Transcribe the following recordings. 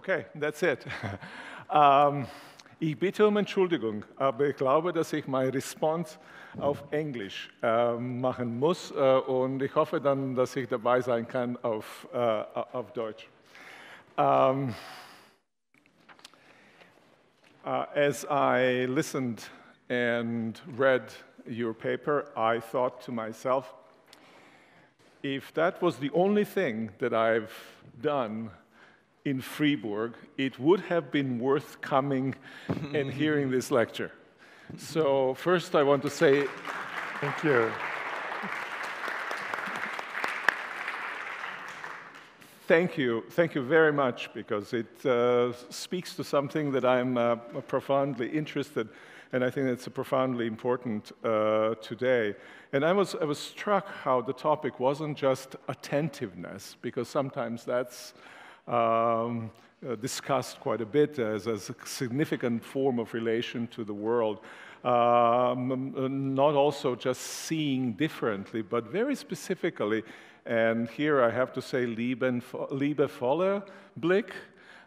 Okay, that's it. ähm, ich bitte um Entschuldigung, aber ich glaube, dass ich meine Response auf Englisch äh, machen muss äh, und ich hoffe dann, dass ich dabei sein kann auf, äh, auf Deutsch. Um, as I listened and read your paper, I thought to myself, if that was the only thing that I've done in Fribourg, it would have been worth coming and hearing this lecture. So, first, I want to say thank you. Thank you. Thank you very much because it uh, speaks to something that I'm uh, profoundly interested and I think it's profoundly important uh, today. And I was, I was struck how the topic wasn't just attentiveness, because sometimes that's um, uh, discussed quite a bit as, as, a significant form of relation to the world. Um, not also just seeing differently, but very specifically, and here I have to say Lieben, Liebevoller Blick,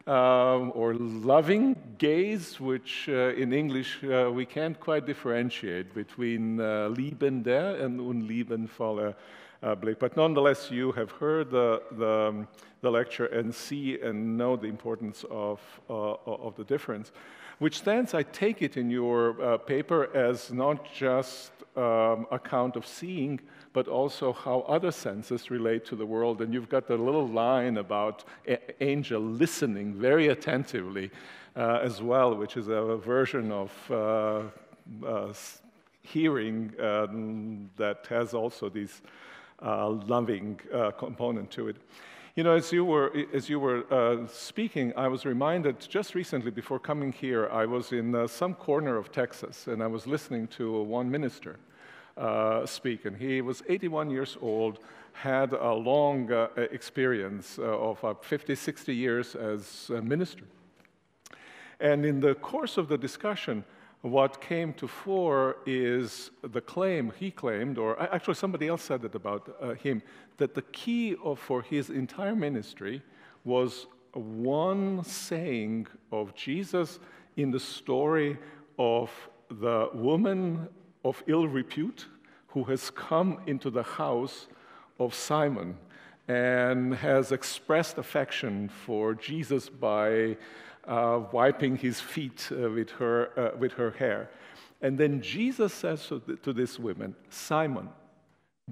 um, or loving gaze, which uh, in English uh, we can't quite differentiate between uh, liebender and unliebenvoller uh, Blick. But nonetheless, you have heard the, the, um, the, lecture and see and know the importance of, uh, of the difference, which stands, I take it, in your uh, paper as not just um, account of seeing, but also how other senses relate to the world. And you've got the little line about a- angel listening very attentively uh, as well, which is a version of uh, uh, hearing um, that has also these loving uh, component to it. You know, as you were, as you were uh, speaking, I was reminded just recently before coming here, I was in uh, some corner of Texas and I was listening to one minister uh, speak. And he was 81 years old, had a long uh, experience of 50, 60 years as a minister. And in the course of the discussion, what came to fore is the claim he claimed, or actually somebody else said it about uh, him, that the key of, for his entire ministry was one saying of Jesus in the story of the woman of ill repute who has come into the house of Simon and has expressed affection for Jesus by wiping his feet uh, with, her, uh, with her hair. And then Jesus says to, the, to this woman, Simon,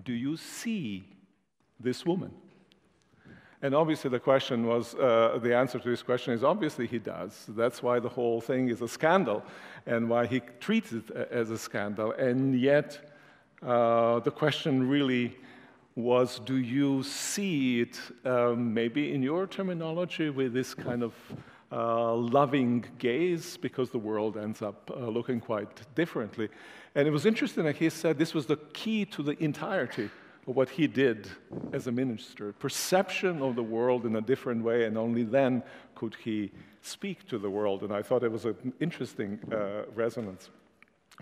do you see this woman? And obviously, the question was uh, the answer to this question is obviously he does. That's why the whole thing is a scandal and why he treats it as a scandal. And yet, uh, the question really was do you see it, um, maybe in your terminology, with this kind of loving gaze because the world ends up uh, looking quite differently. And it was interesting that he said this was the key to the entirety of what he did as a minister perception of the world in a different way, and only then could he speak to the world. And I thought it was an interesting uh, resonance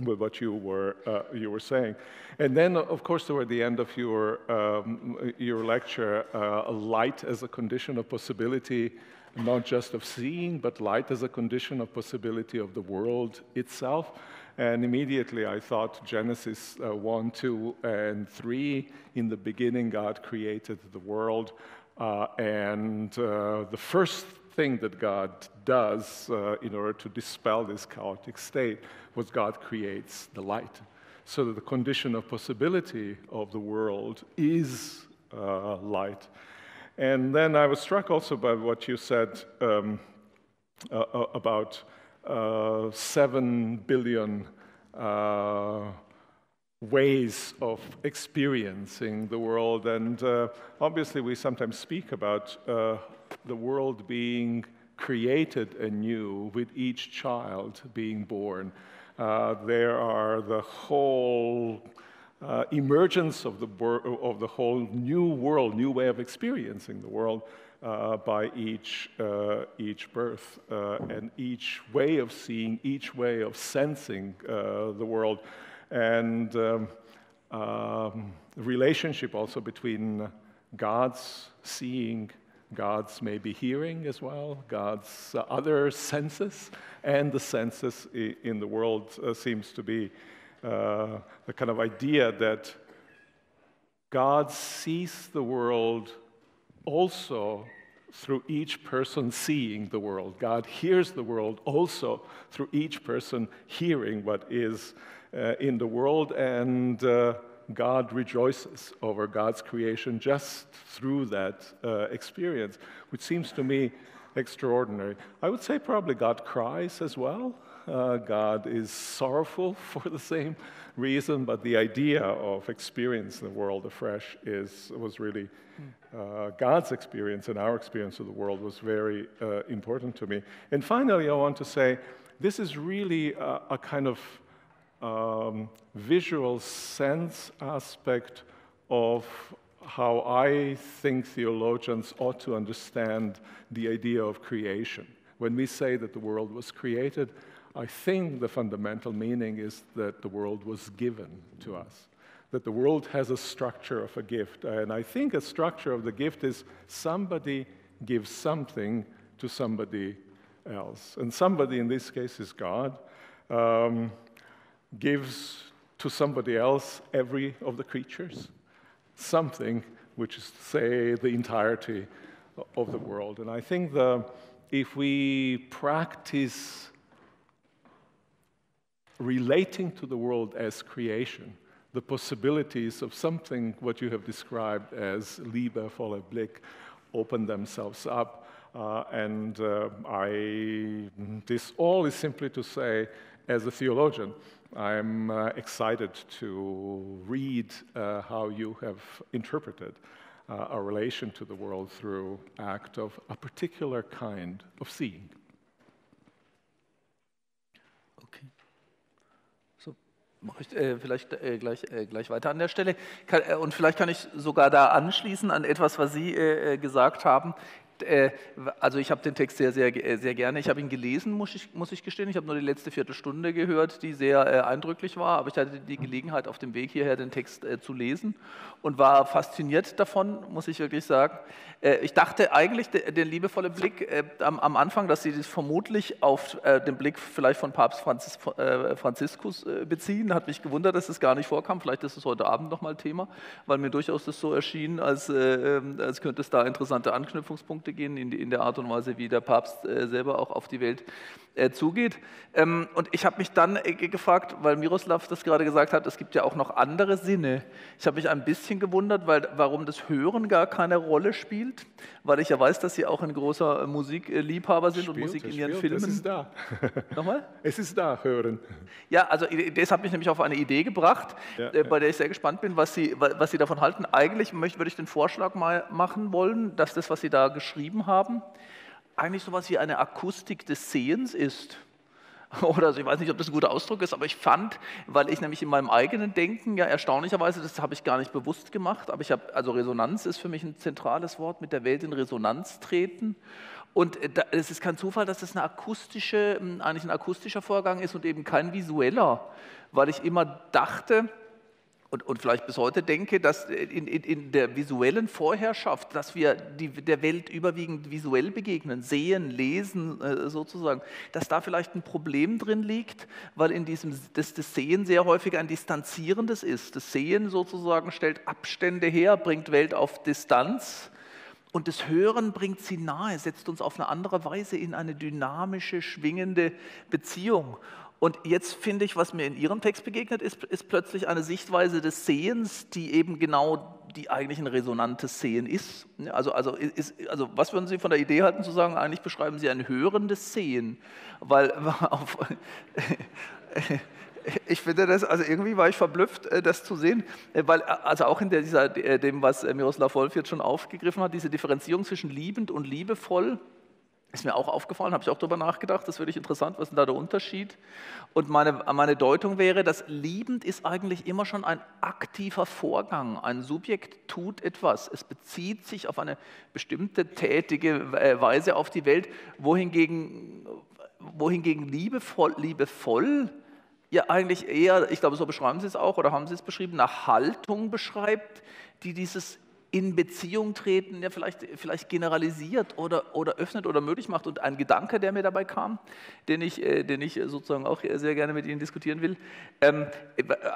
with what you were, uh, you were saying. And then, of course, toward the end of your, um, your lecture, uh, light as a condition of possibility not just of seeing, but light as a condition of possibility of the world itself. And immediately I thought Genesis uh, 1, 2, and 3. In the beginning, God created the world. Uh, and uh, the first thing that God does uh, in order to dispel this chaotic state was God creates the light. So that the condition of possibility of the world is uh, light. And then I was struck also by what you said um, uh, uh, about uh, seven billion uh, ways of experiencing the world. And uh, obviously, we sometimes speak about uh, the world being created anew with each child being born. there are the whole uh, emergence of the, of the whole new world, new way of experiencing the world uh, by each, uh, each birth uh, and each way of seeing, each way of sensing uh, the world. And um, um, relationship also between God's seeing God's maybe hearing as well, God's uh, other senses, and the senses in the world uh, seems to be uh, the kind of idea that God sees the world also through each person seeing the world. God hears the world also through each person hearing what is uh, in the world, and uh, God rejoices over God's creation just through that uh, experience, which seems to me extraordinary. I would say probably God cries as well. Uh, God is sorrowful for the same reason, but the idea of experiencing the world afresh is, was really uh, God's experience and our experience of the world was very uh, important to me. And finally, I want to say this is really a, a kind of um, visual sense aspect of how I think theologians ought to understand the idea of creation. When we say that the world was created, I think the fundamental meaning is that the world was given to us, that the world has a structure of a gift. And I think a structure of the gift is somebody gives something to somebody else. And somebody in this case is God. Um, gives to somebody else every of the creatures something, which is to say the entirety of the world. And I think the, if we practice relating to the world as creation, the possibilities of something what you have described as Liebe, voller Blick, open themselves up. Uh, and uh, I, this all is simply to say, as a theologian, I'm uh, excited to read uh, how you have interpreted uh, our relation to the world through act of a particular kind of seeing. Mache ich äh, vielleicht äh, gleich, äh, gleich weiter an der Stelle. Kann, äh, und vielleicht kann ich sogar da anschließen an etwas, was Sie äh, äh, gesagt haben. Äh, also ich habe den Text sehr, sehr, äh, sehr gerne. Ich habe ihn gelesen, muss ich, muss ich gestehen. Ich habe nur die letzte Viertelstunde gehört, die sehr äh, eindrücklich war. Aber ich hatte die Gelegenheit, auf dem Weg hierher den Text zu lesen und war fasziniert davon, muss ich wirklich sagen. Ich dachte eigentlich, der, liebevolle Blick am, Anfang, dass Sie das vermutlich auf den Blick vielleicht von Papst Franzis, Franziskus beziehen. Hat mich gewundert, dass es gar nicht vorkam. Vielleicht ist es heute Abend nochmal Thema, weil mir durchaus das so erschien, als, ähm, als könnte es da interessante Anknüpfungspunkte Punkte gehen, in, in der Art und Weise, wie der Papst äh, selber auch auf die Welt äh, zugeht. Ähm, und ich habe mich dann äh, gefragt, weil Miroslav das gerade gesagt hat, es gibt ja auch noch andere Sinne. Ich habe mich ein bisschen gewundert, weil, warum das Hören gar keine Rolle spielt, weil ich ja weiß, dass Sie auch ein großer Musikliebhaber sind spielt, und Musik in Ihren spielt. Filmen. Es ist da. Nochmal? Es ist da, Hören. Ja, also das hat mich nämlich auf eine Idee gebracht, ja, äh, bei der ich sehr gespannt bin, was Sie, was Sie davon halten. Eigentlich möchte, würde ich den Vorschlag mal machen wollen, dass das, was Sie da geschrieben haben, eigentlich so etwas wie eine Akustik des Sehens ist. Oder also ich weiß nicht, ob das ein guter Ausdruck ist, aber ich fand, weil ich nämlich in meinem eigenen Denken ja erstaunlicherweise, das habe ich gar nicht bewusst gemacht, aber ich habe, also Resonanz ist für mich ein zentrales Wort, mit der Welt in Resonanz treten. Und äh, es ist kein Zufall, dass das eine akustische, hm, eigentlich ein akustischer Vorgang ist und eben kein visueller, weil ich immer dachte, und, und vielleicht bis heute denke, dass in, in, in der visuellen Vorherrschaft, dass wir die, der Welt überwiegend visuell begegnen, sehen, lesen äh, sozusagen, dass da vielleicht ein Problem drin liegt, weil in diesem das, das Sehen sehr häufig ein distanzierendes ist. Das Sehen sozusagen stellt Abstände her, bringt Welt auf Distanz. Und das Hören bringt sie nahe, setzt uns auf eine andere Weise in eine dynamische, schwingende Beziehung. Und jetzt finde ich, was mir in Ihrem Text begegnet ist, ist plötzlich eine Sichtweise des Sehens, die eben genau die eigentlich ein resonantes Sehen ist. Also, also, ist, also was würden Sie von der Idee halten zu sagen, eigentlich beschreiben Sie ein hörendes Sehen? Weil auf, ich finde das, also irgendwie war ich verblüfft, äh, das zu sehen, äh, weil also auch in der, dieser, äh, dem, was Miroslav Wolf jetzt schon aufgegriffen hat, diese Differenzierung zwischen liebend und liebevoll, ist mir auch aufgefallen, habe ich auch darüber nachgedacht, das ist wirklich interessant, was ist denn da der Unterschied? Und meine, meine Deutung wäre, dass liebend ist eigentlich immer schon ein aktiver Vorgang. Ein Subjekt tut etwas, es bezieht sich auf eine bestimmte tätige äh, Weise auf die Welt, wohingegen, wohingegen liebevoll, liebevoll ja eigentlich eher, ich glaube, so beschreiben Sie es auch oder haben Sie es beschrieben, eine Haltung beschreibt, die dieses in Beziehung treten, der vielleicht, vielleicht generalisiert oder, oder öffnet oder möglich macht. Und ein Gedanke, der mir dabei kam, den ich, äh, den ich sozusagen auch sehr gerne mit Ihnen diskutieren will. Ähm,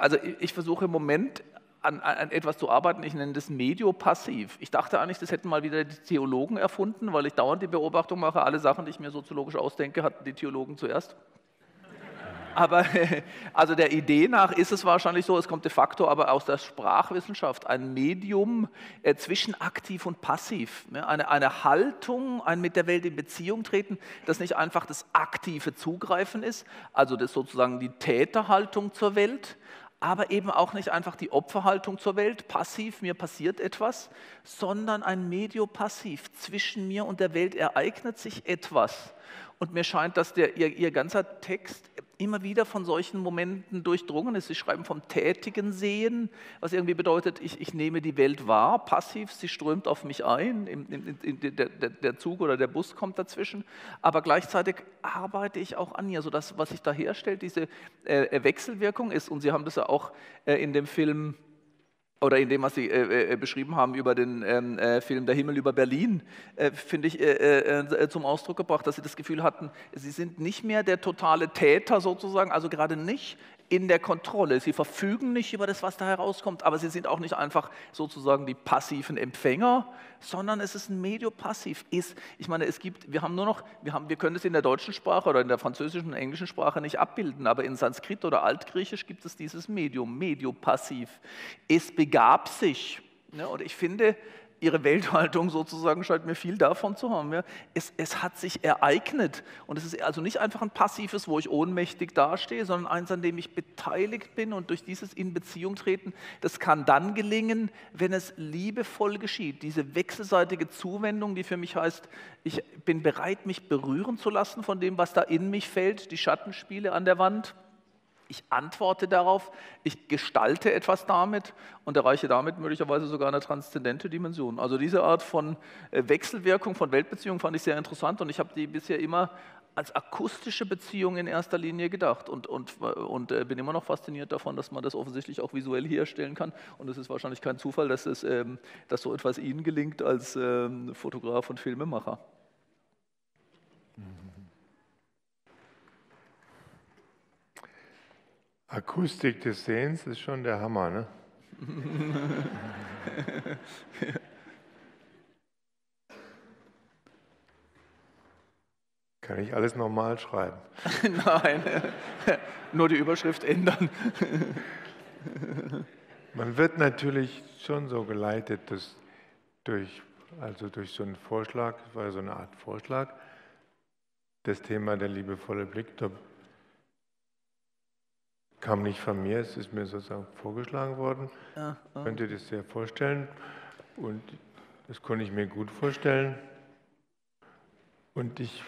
also ich versuche im Moment an, an, etwas zu arbeiten, ich nenne das Mediopassiv. Ich dachte eigentlich, das hätten mal wieder die Theologen erfunden, weil ich dauernd die Beobachtung mache, alle Sachen, die ich mir soziologisch ausdenke, hatten die Theologen zuerst. Aber also der Idee nach ist es wahrscheinlich so, es kommt de facto aber aus der Sprachwissenschaft, ein Medium äh, zwischen aktiv und passiv. Ne? Eine, eine Haltung, ein mit der Welt in Beziehung treten, das nicht einfach das aktive Zugreifen ist, also das sozusagen die Täterhaltung zur Welt, aber eben auch nicht einfach die Opferhaltung zur Welt, passiv, mir passiert etwas, sondern ein Mediopassiv. Zwischen mir und der Welt ereignet sich etwas. Und mir scheint, dass der, ihr, ihr ganzer Text immer wieder von solchen Momenten durchdrungen. Ist. Sie schreiben vom tätigen Sehen, was irgendwie bedeutet, ich, ich nehme die Welt wahr, passiv, sie strömt auf mich ein, in, in, in, der, der, Zug oder der Bus kommt dazwischen, aber gleichzeitig arbeite ich auch an ihr, sodass was sich da herstellt, diese äh, Wechselwirkung ist, und Sie haben das ja auch äh, in dem Film oder in dem, was Sie äh, äh, beschrieben haben über den ähm, äh, Film Der Himmel über Berlin, äh, finde ich, äh, äh, zum Ausdruck gebracht, dass Sie das Gefühl hatten, Sie sind nicht mehr der totale Täter sozusagen, also gerade nicht in der Kontrolle. Sie verfügen nicht über das, was da herauskommt, aber sie sind auch nicht einfach sozusagen die passiven Empfänger, sondern es ist ein Mediopassiv. Ist, ich meine, es gibt, wir haben nur noch, wir, haben, wir können es in der deutschen Sprache oder in der französischen und englischen Sprache nicht abbilden, aber in Sanskrit oder Altgriechisch gibt es dieses Medium, Mediopassiv. Es begab sich. Ne, und ich finde, ihre Welthaltung sozusagen scheint mir viel davon zu haben. Ja. Es, es, hat sich ereignet und es ist also nicht einfach ein passives, wo ich ohnmächtig dastehe, sondern eins, an dem ich beteiligt bin und durch dieses in Beziehung treten, das kann dann gelingen, wenn es liebevoll geschieht. Diese wechselseitige Zuwendung, die für mich heißt, ich bin bereit, mich berühren zu lassen von dem, was da in mich fällt, die Schattenspiele an der Wand ich antworte darauf, ich gestalte etwas damit und erreiche damit möglicherweise sogar eine transzendente Dimension. Also diese Art von äh, Wechselwirkung von Weltbeziehungen fand ich sehr interessant und ich habe die bisher immer als akustische Beziehung in erster Linie gedacht und, und, und äh, bin immer noch fasziniert davon, dass man das offensichtlich auch visuell herstellen kann. Und es ist wahrscheinlich kein Zufall, dass, es, ähm, dass so etwas Ihnen gelingt als ähm, Fotograf und Filmemacher. Mhm. Akustik des Sehens ist schon der Hammer, ne? Kann ich alles normal schreiben? Nein, nur die Überschrift ändern. Man wird natürlich schon so geleitet, dass durch, also durch so einen Vorschlag, war so eine Art Vorschlag, das Thema der liebevolle Blick, kam nicht von mir, es ist mir sozusagen vorgeschlagen worden. Ja, ja. Könnt ihr das sehr vorstellen? Und das konnte ich mir gut vorstellen. Und ich,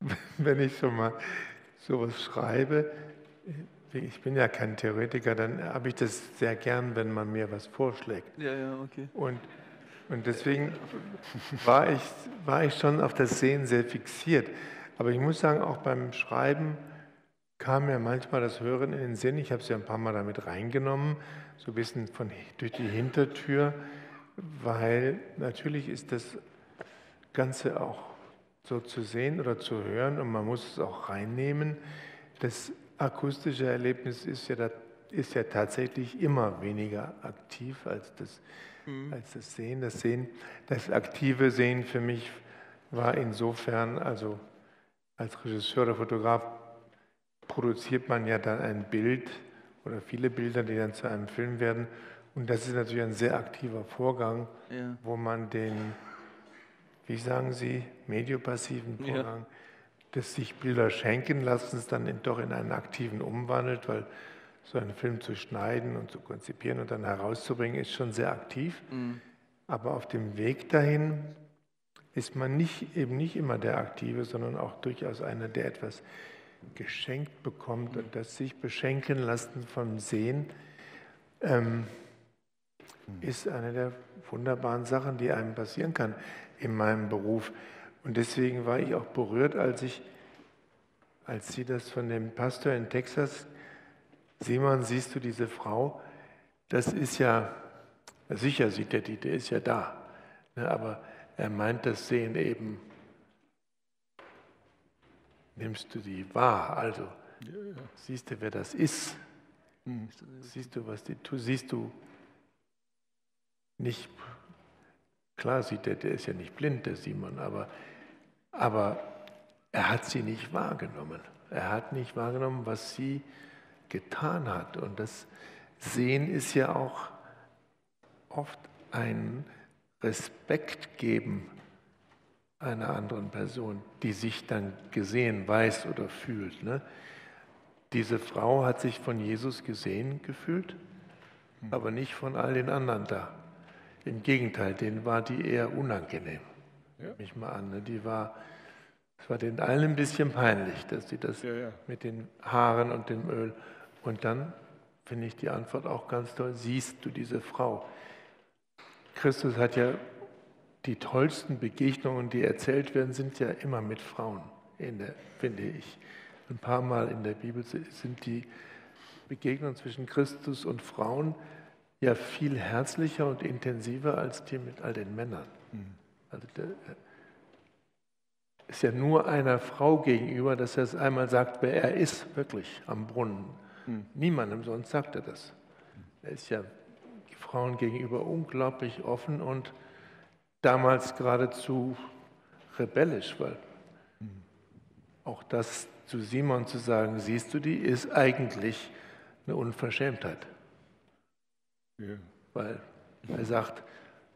wenn ich so mal sowas schreibe, ich bin ja kein Theoretiker, dann habe ich das sehr gern, wenn man mir was vorschlägt. Ja, ja, okay. Und, und deswegen war ich, war ich schon auf das Sehen sehr fixiert. Aber ich muss sagen, auch beim Schreiben, kam mir manchmal das Hören in den Sinn. Ich habe es ja ein paar Mal damit reingenommen, so ein bisschen von, durch die Hintertür, weil natürlich ist das Ganze auch so zu sehen oder zu hören und man muss es auch reinnehmen. Das akustische Erlebnis ist ja, da, ist ja tatsächlich immer weniger aktiv als das, mhm. als das Sehen. Das Sehen, das aktive Sehen für mich war insofern, also als Regisseur oder Fotograf produziert man ja dann ein Bild oder viele Bilder, die dann zu einem Film werden. Und das ist natürlich ein sehr aktiver Vorgang, ja. wo man den, wie sagen Sie, mediopassiven Vorgang, ja. des sich Bilder schenken lassen, dann in, doch in einen aktiven umwandelt, weil so einen Film zu schneiden und zu konzipieren und dann herauszubringen, ist schon sehr aktiv. Mhm. Aber auf dem Weg dahin ist man nicht, eben nicht immer der Aktive, sondern auch durchaus einer, der etwas geschenkt bekommt und das sich beschenken lassen vom Sehen ähm, ist eine der wunderbaren Sachen, die einem passieren kann in meinem Beruf. Und deswegen war ich auch berührt, als ich, als Sie das von dem Pastor in Texas, Simon, siehst du diese Frau, das ist ja Sicher sieht er die, der ist ja da. Ne, aber er meint das Sehen eben, nimmst du die wahr, also ja, ja. siehst du, wer das ist. Mhm. Siehst du, was die tut, siehst du nicht, klar sieht er, der ist ja nicht blind, der Simon, aber, aber er hat sie nicht wahrgenommen. Er hat nicht wahrgenommen, was sie getan hat. Und das Sehen ist ja auch oft ein Respekt geben einer anderen Person, die sich dann gesehen weiß oder fühlt. Ne? Diese Frau hat sich von Jesus gesehen gefühlt, hm. aber nicht von all den anderen da. Im Gegenteil, denen war die eher unangenehm. Ja. Mich mal an. Ne? Die war, es war denen allen ein bisschen peinlich, dass sie das ja, ja. mit den Haaren und dem Öl. Und dann finde ich die Antwort auch ganz toll. Siehst du diese Frau? Christus hat ja die tollsten Begegnungen, die erzählt werden, sind ja immer mit Frauen, der, finde ich. Ein paar Mal in der Bibel sind die Begegnungen zwischen Christus und Frauen ja viel herzlicher und intensiver als die mit all den Männern. Mhm. Also der ist ja nur einer Frau gegenüber, dass er es einmal sagt, wer er ist, wirklich am Brunnen. Mhm. Niemandem sonst sagt er das. Er ist ja Frauen gegenüber unglaublich offen und damals geradezu rebellisch, weil auch das zu Simon zu sagen, siehst du die, ist eigentlich eine Unverschämtheit. Ja. Weil er sagt,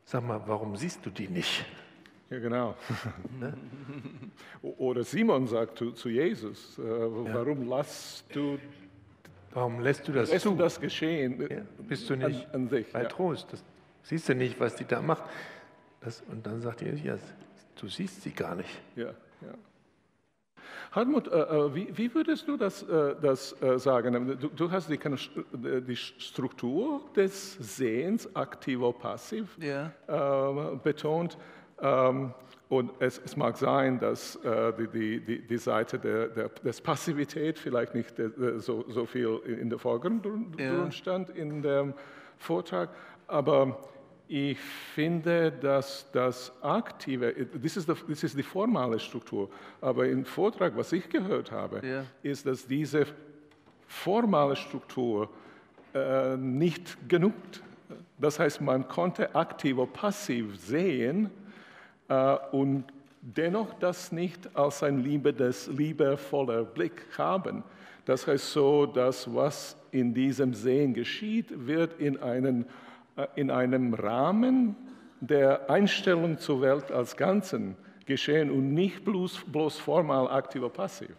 sag mal, warum siehst du die nicht? Ja, genau. Ne? Oder Simon sagt zu, zu Jesus, äh, warum ja. lässt du Warum lässt du das lässt zu? Du das geschehen? Ja, bist du nicht an, an sich, bei. Trost? Das, siehst du nicht, was die da macht? Das, und dann sagt ja, du siehst sie gar nicht. Ja, ja. Hartmut, äh, äh, wie, wie, würdest du das, äh, das äh, sagen? Du, du, hast die, die, Struktur des Sehens, aktiv oder passiv, yeah. Äh, betont. Ähm, und es, es, mag sein, dass äh, die, die, die, Seite der, der, der, Passivität vielleicht nicht so, so, viel in der Vorgrund yeah. stand in dem Vortrag, aber ich finde, dass das Aktive, das ist, das ist die formale Struktur, aber im Vortrag, was ich gehört habe, ja. ist, dass diese formale Struktur äh, nicht genug. Das heißt, man konnte aktiv oder passiv sehen äh, und dennoch das nicht als ein liebendes, liebevoller Blick haben. Das heißt so, dass was in diesem Sehen geschieht, wird in einen in einem Rahmen der Einstellung zur Welt als Ganzen geschehen und nicht bloß, bloß formal aktiv oder passiv.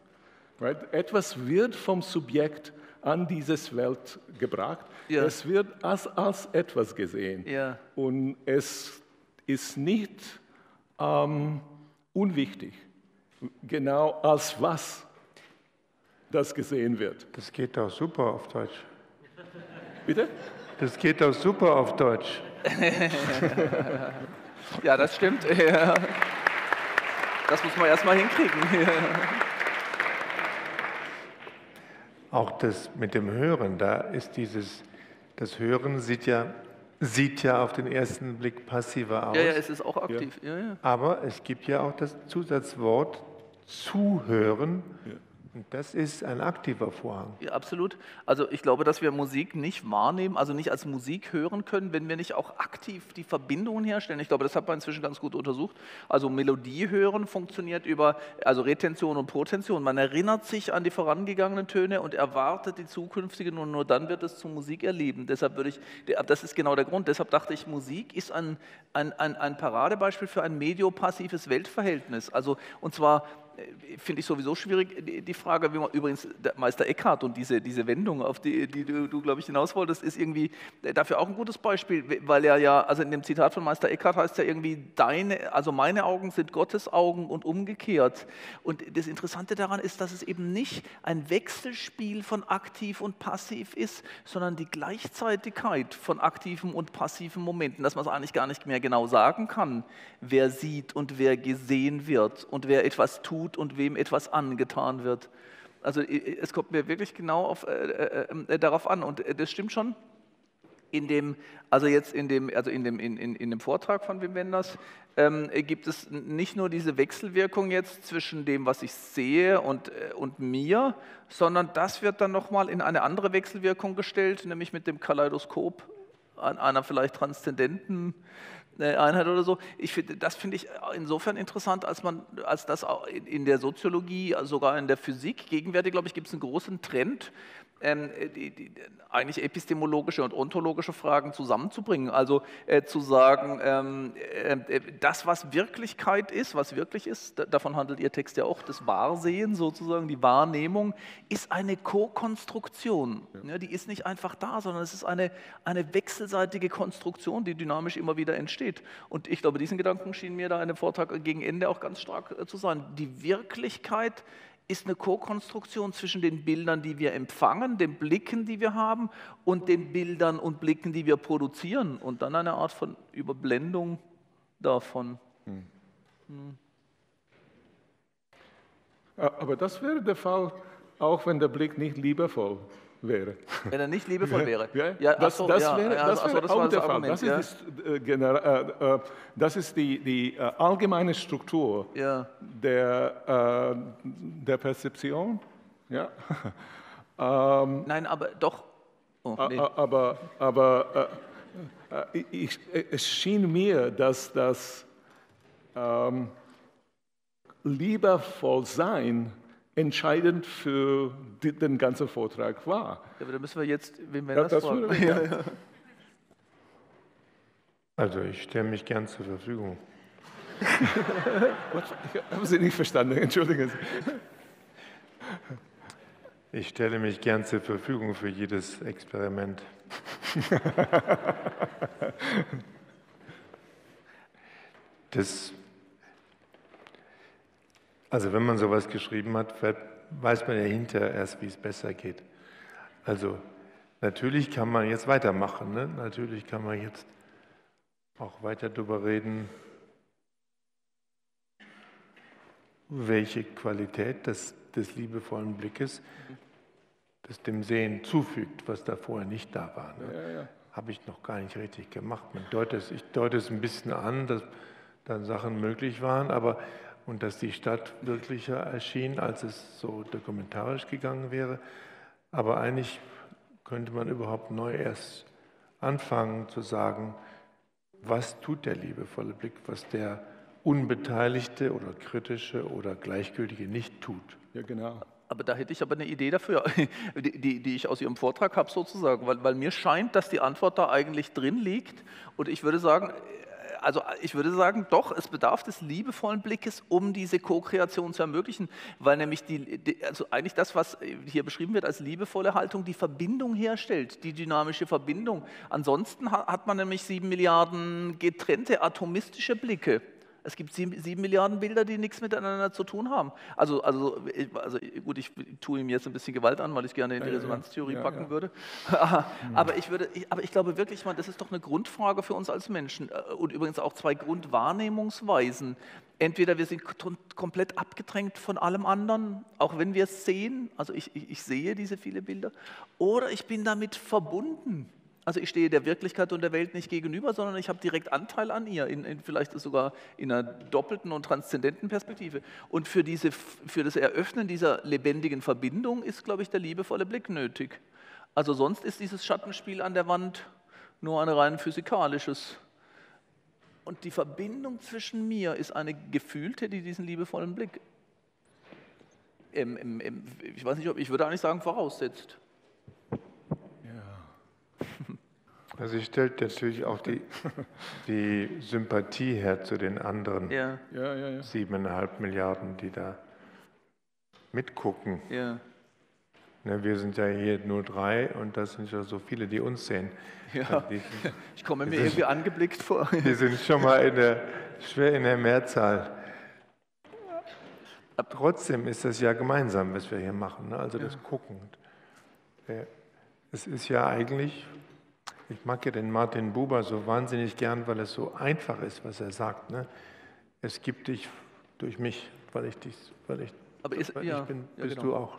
Right? Etwas wird vom Subjekt an dieses Welt gebracht. Ja. Es wird als, als etwas gesehen. Ja. Und es ist nicht ähm, unwichtig, genau als was das gesehen wird. Das geht auch super auf Deutsch. Bitte? Das geht doch super auf Deutsch. ja, das stimmt. Das muss man erstmal hinkriegen. Auch das mit dem Hören, da ist dieses, das Hören sieht ja, sieht ja auf den ersten Blick passiver aus. Ja, ja, es ist auch aktiv. Ja. Ja, ja. Aber es gibt ja auch das Zusatzwort zuhören. Das ist ein aktiver Vorhang. Ja, absolut. Also ich glaube, dass wir Musik nicht wahrnehmen, also nicht als Musik hören können, wenn wir nicht auch aktiv die Verbindungen herstellen. Ich glaube, das hat man inzwischen ganz gut untersucht. Also Melodie hören funktioniert über also Retention und Protention. Man erinnert sich an die vorangegangenen Töne und erwartet die zukünftigen und nur dann wird es zur Musik erleben. Deshalb würde ich, das ist genau der Grund. Deshalb dachte ich, Musik ist ein, ein, ein, ein Paradebeispiel für ein mediopassives Weltverhältnis. Also und zwar finde ich sowieso schwierig, die Frage, wie man übrigens, Meister Eckhart und diese, diese Wendung, auf die, die du, du glaube ich, hinaus wolltest, ist irgendwie dafür auch ein gutes Beispiel, weil er ja, also in dem Zitat von Meister Eckhart heißt ja irgendwie, deine, also meine Augen sind Gottes Augen und umgekehrt. Und das Interessante daran ist, dass es eben nicht ein Wechselspiel von aktiv und passiv ist, sondern die Gleichzeitigkeit von aktiven und passiven Momenten, dass man es eigentlich gar nicht mehr genau sagen kann, wer sieht und wer gesehen wird und wer etwas tut tut und wem etwas angetan wird. Also es kommt mir wirklich genau auf, äh, äh, äh, darauf an und das stimmt schon. in dem, also jetzt in dem, also in dem, in, in, in dem Vortrag von Wim Wenders ähm, gibt es nicht nur diese Wechselwirkung jetzt zwischen dem, was ich sehe und, äh, und mir, sondern das wird dann nochmal in eine andere Wechselwirkung gestellt, nämlich mit dem Kaleidoskop an einer vielleicht transzendenten äh, Einheit oder so. Ich find, das finde ich insofern interessant, als man, als das in der Soziologie, sogar in der Physik gegenwärtig, glaube ich, gibt es einen großen Trend, die, die, eigentlich epistemologische und ontologische Fragen zusammenzubringen. Also äh, zu sagen, ähm, äh, das, was Wirklichkeit ist, was wirklich ist, davon handelt Ihr Text ja auch, das Wahrsehen sozusagen, die Wahrnehmung, ist eine Co-Konstruktion. Ja. Ja, die ist nicht einfach da, sondern es ist eine, eine wechselseitige Konstruktion, die dynamisch immer wieder entsteht. Und ich glaube, diesen Gedanken schien mir da in dem Vortrag gegen Ende auch ganz stark äh, zu sein. Die Wirklichkeit ist eine Co-Konstruktion zwischen den Bildern, die wir empfangen, den Blicken, die wir haben und den Bildern und Blicken, die wir produzieren und dann eine Art von Überblendung davon. Hm. Hm. Aber das wäre der Fall, auch wenn der Blick nicht liebevoll wäre. Wenn er nicht liebevoll wäre. Ja, ja das, so, das ja, wäre, das also, wäre das auch der Fall. Argument, das, ist die, äh, äh, äh, das ist die, die äh, allgemeine Struktur der, äh, der Perzeption. Ja. ähm, Nein, aber doch. Oh, nee. Aber, aber äh, ich, es schien mir, dass das ähm, liebevoll sein entscheidend für den ganzen Vortrag war. Ja, aber da müssen wir jetzt, wem wir ja, das, das fragen. Ja, ja. Also ich stelle mich gern zur Verfügung. Haben Sie nicht verstanden? Entschuldigen Sie. Ich stelle mich gern zur Verfügung für jedes Experiment. Das also wenn man sowas geschrieben hat, weiß man ja hinterher erst, wie es besser geht. Also natürlich kann man jetzt weitermachen, ne? natürlich kann man jetzt auch weiter darüber reden, welche Qualität des, des liebevollen Blickes das dem Sehen zufügt, was da vorher nicht da war. Ne? Ja, ja. Habe ich noch gar nicht richtig gemacht. Man deutet, ich deute es ein bisschen an, dass dann Sachen möglich waren, aber und dass die Stadt wirklicher erschien, als es so dokumentarisch gegangen wäre. Aber eigentlich könnte man überhaupt neu erst anfangen zu sagen, was tut der liebevolle Blick, was der Unbeteiligte oder Kritische oder Gleichgültige nicht tut. Ja, genau. Aber da hätte ich aber eine Idee dafür, die, die, die ich aus Ihrem Vortrag habe sozusagen, weil, weil mir scheint, dass die Antwort da eigentlich drin liegt. Und ich würde sagen, also ich würde sagen, doch, es bedarf des liebevollen Blickes, um diese Co-Kreation zu ermöglichen, weil nämlich die, die, also eigentlich das, was hier beschrieben wird als liebevolle Haltung, die Verbindung herstellt, die dynamische Verbindung. Ansonsten hat man nämlich sieben Milliarden getrennte atomistische Blicke. Es gibt sieben, sieben, Milliarden Bilder, die nichts miteinander zu tun haben. Also, also, also gut, ich tue ihm jetzt ein bisschen Gewalt an, weil ich gerne in die Resonanztheorie ja, ja, packen ja. würde. aber, ich würde aber ich glaube wirklich, das ist doch eine Grundfrage für uns als Menschen äh, und übrigens auch zwei Grundwahrnehmungsweisen. Entweder wir sind komplett abgedrängt von allem anderen, auch wenn wir es sehen, also ich, ich, ich sehe diese vielen Bilder, oder ich bin damit verbunden. Also ich stehe der Wirklichkeit und der Welt nicht gegenüber, sondern ich habe direkt Anteil an ihr, in, in vielleicht sogar in einer doppelten und transzendenten Perspektive. Und für, diese, für das Eröffnen dieser lebendigen Verbindung ist, glaube ich, der liebevolle Blick nötig. Also sonst ist dieses Schattenspiel an der Wand nur ein rein physikalisches. Und die Verbindung zwischen mir ist eine gefühlte, die diesen liebevollen Blick, ähm, ähm, ich weiß nicht, ob ich würde eigentlich sagen, voraussetzt. Also ich stellt natürlich auch die, die Sympathie her zu den anderen ja. siebeneinhalb Milliarden, die da mitgucken. Ja. Ne, wir sind ja hier nur drei und das sind ja so viele, die uns sehen. Ja, also sind, ich komme mir sind, irgendwie angeblickt vor. Die sind schon mal in der, schwer in der Mehrzahl. Trotzdem ist das ja gemeinsam, was wir hier machen, ne? also das Gucken. Es ist ja eigentlich ich mag ja den Martin Buber so wahnsinnig gern, weil es so einfach ist, was er sagt. Ne? Es gibt dich durch mich, weil ich dich, weil ich, Aber ist, weil ja, ich bin, bist ja, genau. du auch.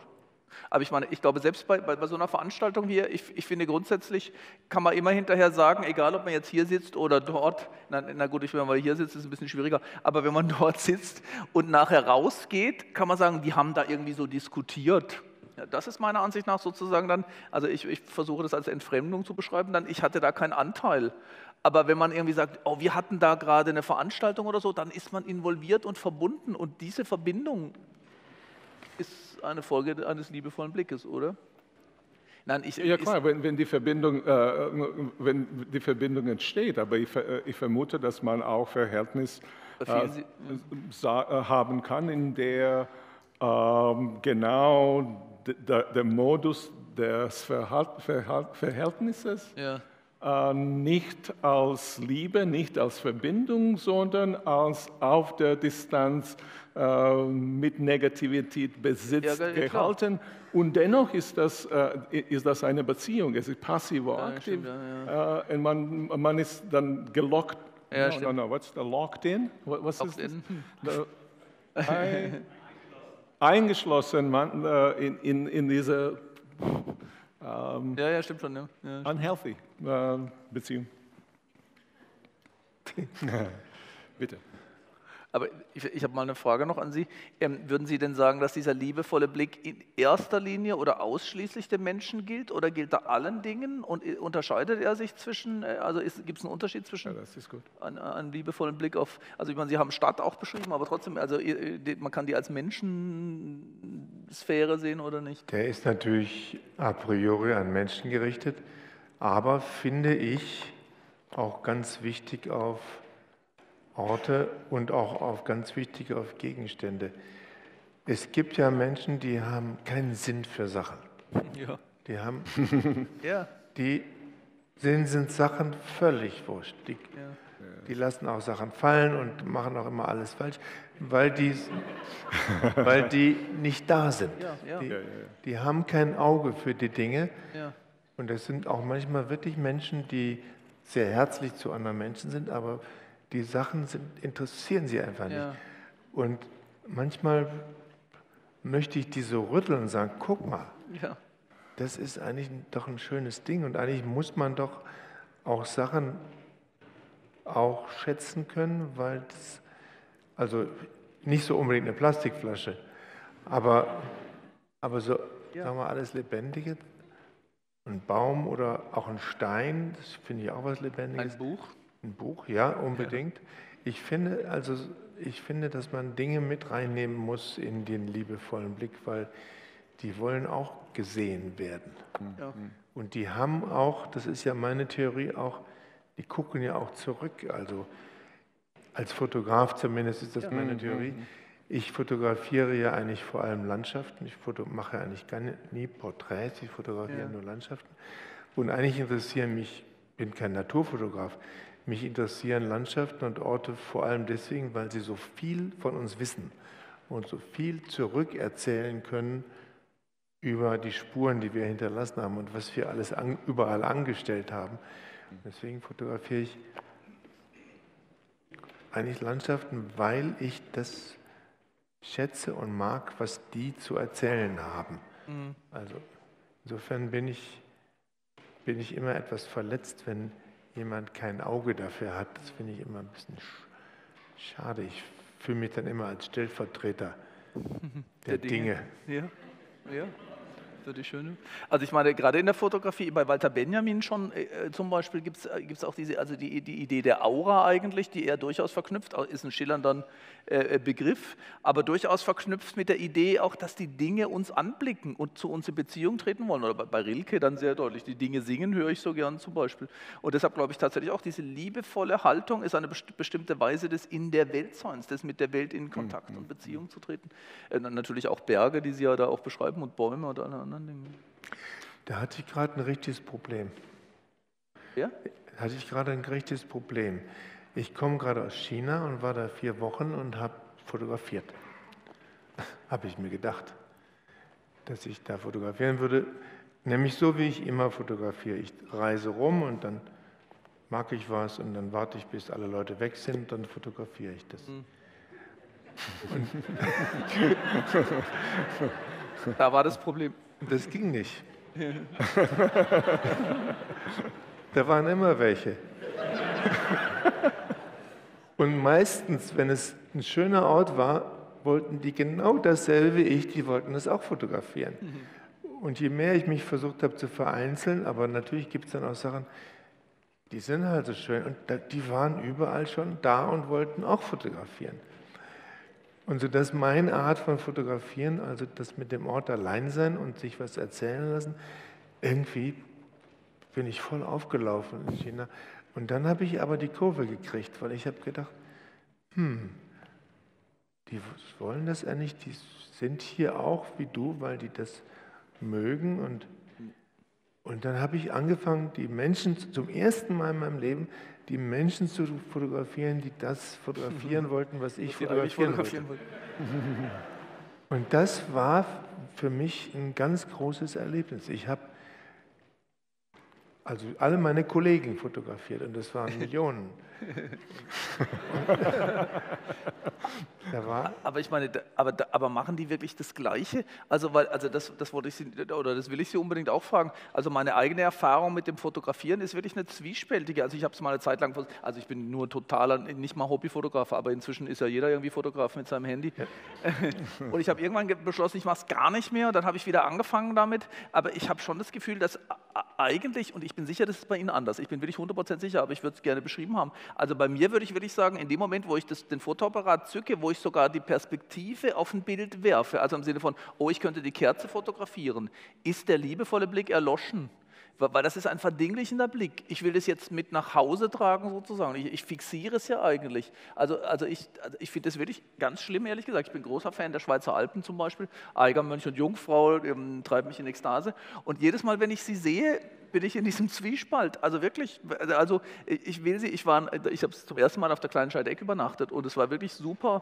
Aber ich meine, ich glaube, selbst bei, bei, bei so einer Veranstaltung hier, ich, ich, finde grundsätzlich, kann man immer hinterher sagen, egal ob man jetzt hier sitzt oder dort, na, na gut, ich will mal hier sitzen, ist ein bisschen schwieriger, aber wenn man dort sitzt und nachher rausgeht, kann man sagen, die haben da irgendwie so diskutiert. Ja, das ist meiner Ansicht nach sozusagen dann, also ich, ich versuche das als Entfremdung zu beschreiben, dann ich hatte da keinen Anteil. Aber wenn man irgendwie sagt, oh, wir hatten da gerade eine Veranstaltung oder so, dann ist man involviert und verbunden und diese Verbindung ist eine Folge eines liebevollen Blickes, oder? Nein, ich, ja klar, wenn, wenn, die Verbindung, äh, wenn die Verbindung entsteht, aber ich, äh, ich vermute, dass man auch Verhältnis äh, äh, haben kann, in der ähm, genau der, der, Modus des Verhalt, Verhalt, Verhältnisses ja. äh, nicht als Liebe, nicht als Verbindung, sondern als auf der Distanz äh, mit Negativität besitzt ja, gehalten. Und dennoch ist das, äh, ist das eine Beziehung. Es ist passiv oder aktiv. Ja, äh, und man, man ist dann gelockt. Ja, no, no, no, what's the locked in? What, was locked in. eingeschlossen man, äh, in, in, in diese ähm, ja, ja, stimmt schon, ja. ja unhealthy äh, Beziehung. Bitte. Aber ich, ich habe mal eine Frage noch an Sie. Ähm, würden Sie denn sagen, dass dieser liebevolle Blick in erster Linie oder ausschließlich dem Menschen gilt oder gilt er allen Dingen und äh, unterscheidet er sich zwischen, äh, also gibt es einen Unterschied zwischen ja, das ist gut. An, einen liebevollen Blick auf, also ich meine, Sie haben Stadt auch beschrieben, aber trotzdem, also man kann die als Menschensphäre sehen oder nicht? Der ist natürlich a priori an Menschen gerichtet, aber finde ich auch ganz wichtig auf Orte und auch auf ganz wichtige auf Gegenstände. Es gibt ja Menschen, die haben keinen Sinn für Sachen. Ja. Die haben, ja. die denen sind Sachen völlig wurscht. Die, ja. die lassen auch Sachen fallen und machen auch immer alles falsch, weil die, weil die nicht da sind. Ja, die, die, haben kein Auge für die Dinge. Und das sind auch manchmal wirklich Menschen, die sehr herzlich zu anderen Menschen sind, aber die Sachen sind, interessieren sie einfach nicht. Ja. Und manchmal möchte ich die so rütteln und sagen, guck mal, ja. das ist eigentlich doch ein schönes Ding und eigentlich muss man doch auch Sachen auch schätzen können, weil das, also nicht so unbedingt eine Plastikflasche, aber, aber so, ja. sagen wir, alles Lebendige, ein Baum oder auch ein Stein, das finde ich auch was Lebendiges. Ein Buch? Ein Buch, ja, unbedingt. Ich finde, also, ich finde, dass man Dinge mit reinnehmen muss in den liebevollen Blick, weil die wollen auch gesehen werden. Ja. Und die haben auch, das ist ja meine Theorie auch, die gucken ja auch zurück. Also als Fotograf zumindest ist das ja. meine Theorie. Ich fotografiere ja eigentlich vor allem Landschaften. Ich mache eigentlich gar nie Porträts, ich fotografiere ja. nur Landschaften. Und eigentlich interessieren mich, ich bin kein Naturfotograf, mich interessieren Landschaften und Orte vor allem deswegen, weil sie so viel von uns wissen und so viel zurückerzählen können über die Spuren, die wir hinterlassen haben und was wir alles an, überall angestellt haben. Deswegen fotografiere ich eigentlich Landschaften, weil ich das schätze und mag, was die zu erzählen haben. Mhm. Also insofern bin ich, bin ich immer etwas verletzt, wenn jemand kein Auge dafür hat, das finde ich immer ein bisschen schade. Ich fühle mich dann immer als Stellvertreter der, der Dinge. Dinge. Ja, ja schöne. Also ich meine, gerade in der Fotografie, bei Walter Benjamin schon äh, äh zum Beispiel gibt es äh, auch diese, also die, die Idee der Aura eigentlich, die er durchaus verknüpft, ist ein schillernder äh, äh, Begriff, aber durchaus verknüpft mit der Idee auch, dass die Dinge uns anblicken und zu uns in Beziehung treten wollen. Oder bei, bei Rilke dann sehr deutlich, die Dinge singen höre ich so gern zum Beispiel. Und deshalb glaube ich tatsächlich auch, diese liebevolle Haltung ist eine bestimmte Weise des in der Welt Seins, des mit der Welt in Kontakt mhm. und Beziehung zu treten. Natürlich auch Berge, die Sie ja da auch beschreiben und Bäume und alle anderen Dinge. Da hatte ich gerade ein richtiges Problem. Ja? Da hatte ich gerade ein richtiges Problem. Ich komme gerade aus China und war da vier Wochen und habe fotografiert. habe ich mir gedacht, dass ich da fotografieren würde. Nämlich so, wie ich immer fotografiere. Ich reise rum und dann mag ich was und dann warte ich, bis alle Leute weg sind, und dann fotografiere ich das. Mhm. Da war das Problem. Das ging nicht. da waren immer welche. Und meistens, wenn es ein schöner Ort war, wollten die genau dasselbe wie ich, die wollten es auch fotografieren. Und je mehr ich mich versucht habe zu vereinzeln, aber natürlich gibt es dann auch Sachen, die sind halt so schön und die waren überall schon da und wollten auch fotografieren. Und so dass meine Art von Fotografieren, also das mit dem Ort allein sein und sich was erzählen lassen, irgendwie bin ich voll aufgelaufen in China. Und dann habe ich aber die Kurve gekriegt, weil ich habe gedacht, hm, die wollen das nicht, die sind hier auch wie du, weil die das mögen. Und, und dann habe ich angefangen, die Menschen zum ersten Mal in meinem Leben, die Menschen zu fotografieren, die das fotografieren wollten, was ich fotografieren, fotografieren wollte. Und das war für mich ein ganz großes Erlebnis. Ich habe also alle meine Kollegen fotografiert und das waren Millionen. aber ich meine, aber, aber machen die wirklich das Gleiche? Also, weil, also das, das wollte ich Sie, oder das will ich Sie unbedingt auch fragen. Also meine eigene Erfahrung mit dem Fotografieren ist wirklich eine zwiespältige. Also ich habe es mal eine Zeit lang, also ich bin nur totaler, nicht mal Hobbyfotograf, aber inzwischen ist ja jeder irgendwie Fotograf mit seinem Handy. Ja. Und ich habe irgendwann beschlossen, ich mache es gar nicht mehr. Und dann habe ich wieder angefangen damit. Aber ich habe schon das Gefühl, dass eigentlich, und ich bin sicher, das ist bei Ihnen anders. Ich bin wirklich 100% sicher, aber ich würde es gerne beschrieben haben. Also bei mir würde ich wirklich sagen, in dem Moment, wo ich das, den Fotoapparat zücke, wo ich sogar die Perspektive auf ein Bild werfe, also im Sinne von, oh, ich könnte die Kerze fotografieren, ist der liebevolle Blick erloschen weil das ist ein verdinglichender Blick. Ich will das jetzt mit nach Hause tragen sozusagen. Ich, ich fixiere es ja eigentlich. Also, also ich, also ich finde das wirklich ganz schlimm, ehrlich gesagt. Ich bin großer Fan der Schweizer Alpen zum Beispiel. Eiger, Mönch und Jungfrau ähm, treibt mich in Ekstase. Und jedes Mal, wenn ich sie sehe, bin ich in diesem Zwiespalt. Also wirklich, also ich will sie, ich, war, ich habe zum ersten Mal auf der kleinen Scheideck übernachtet und es war wirklich super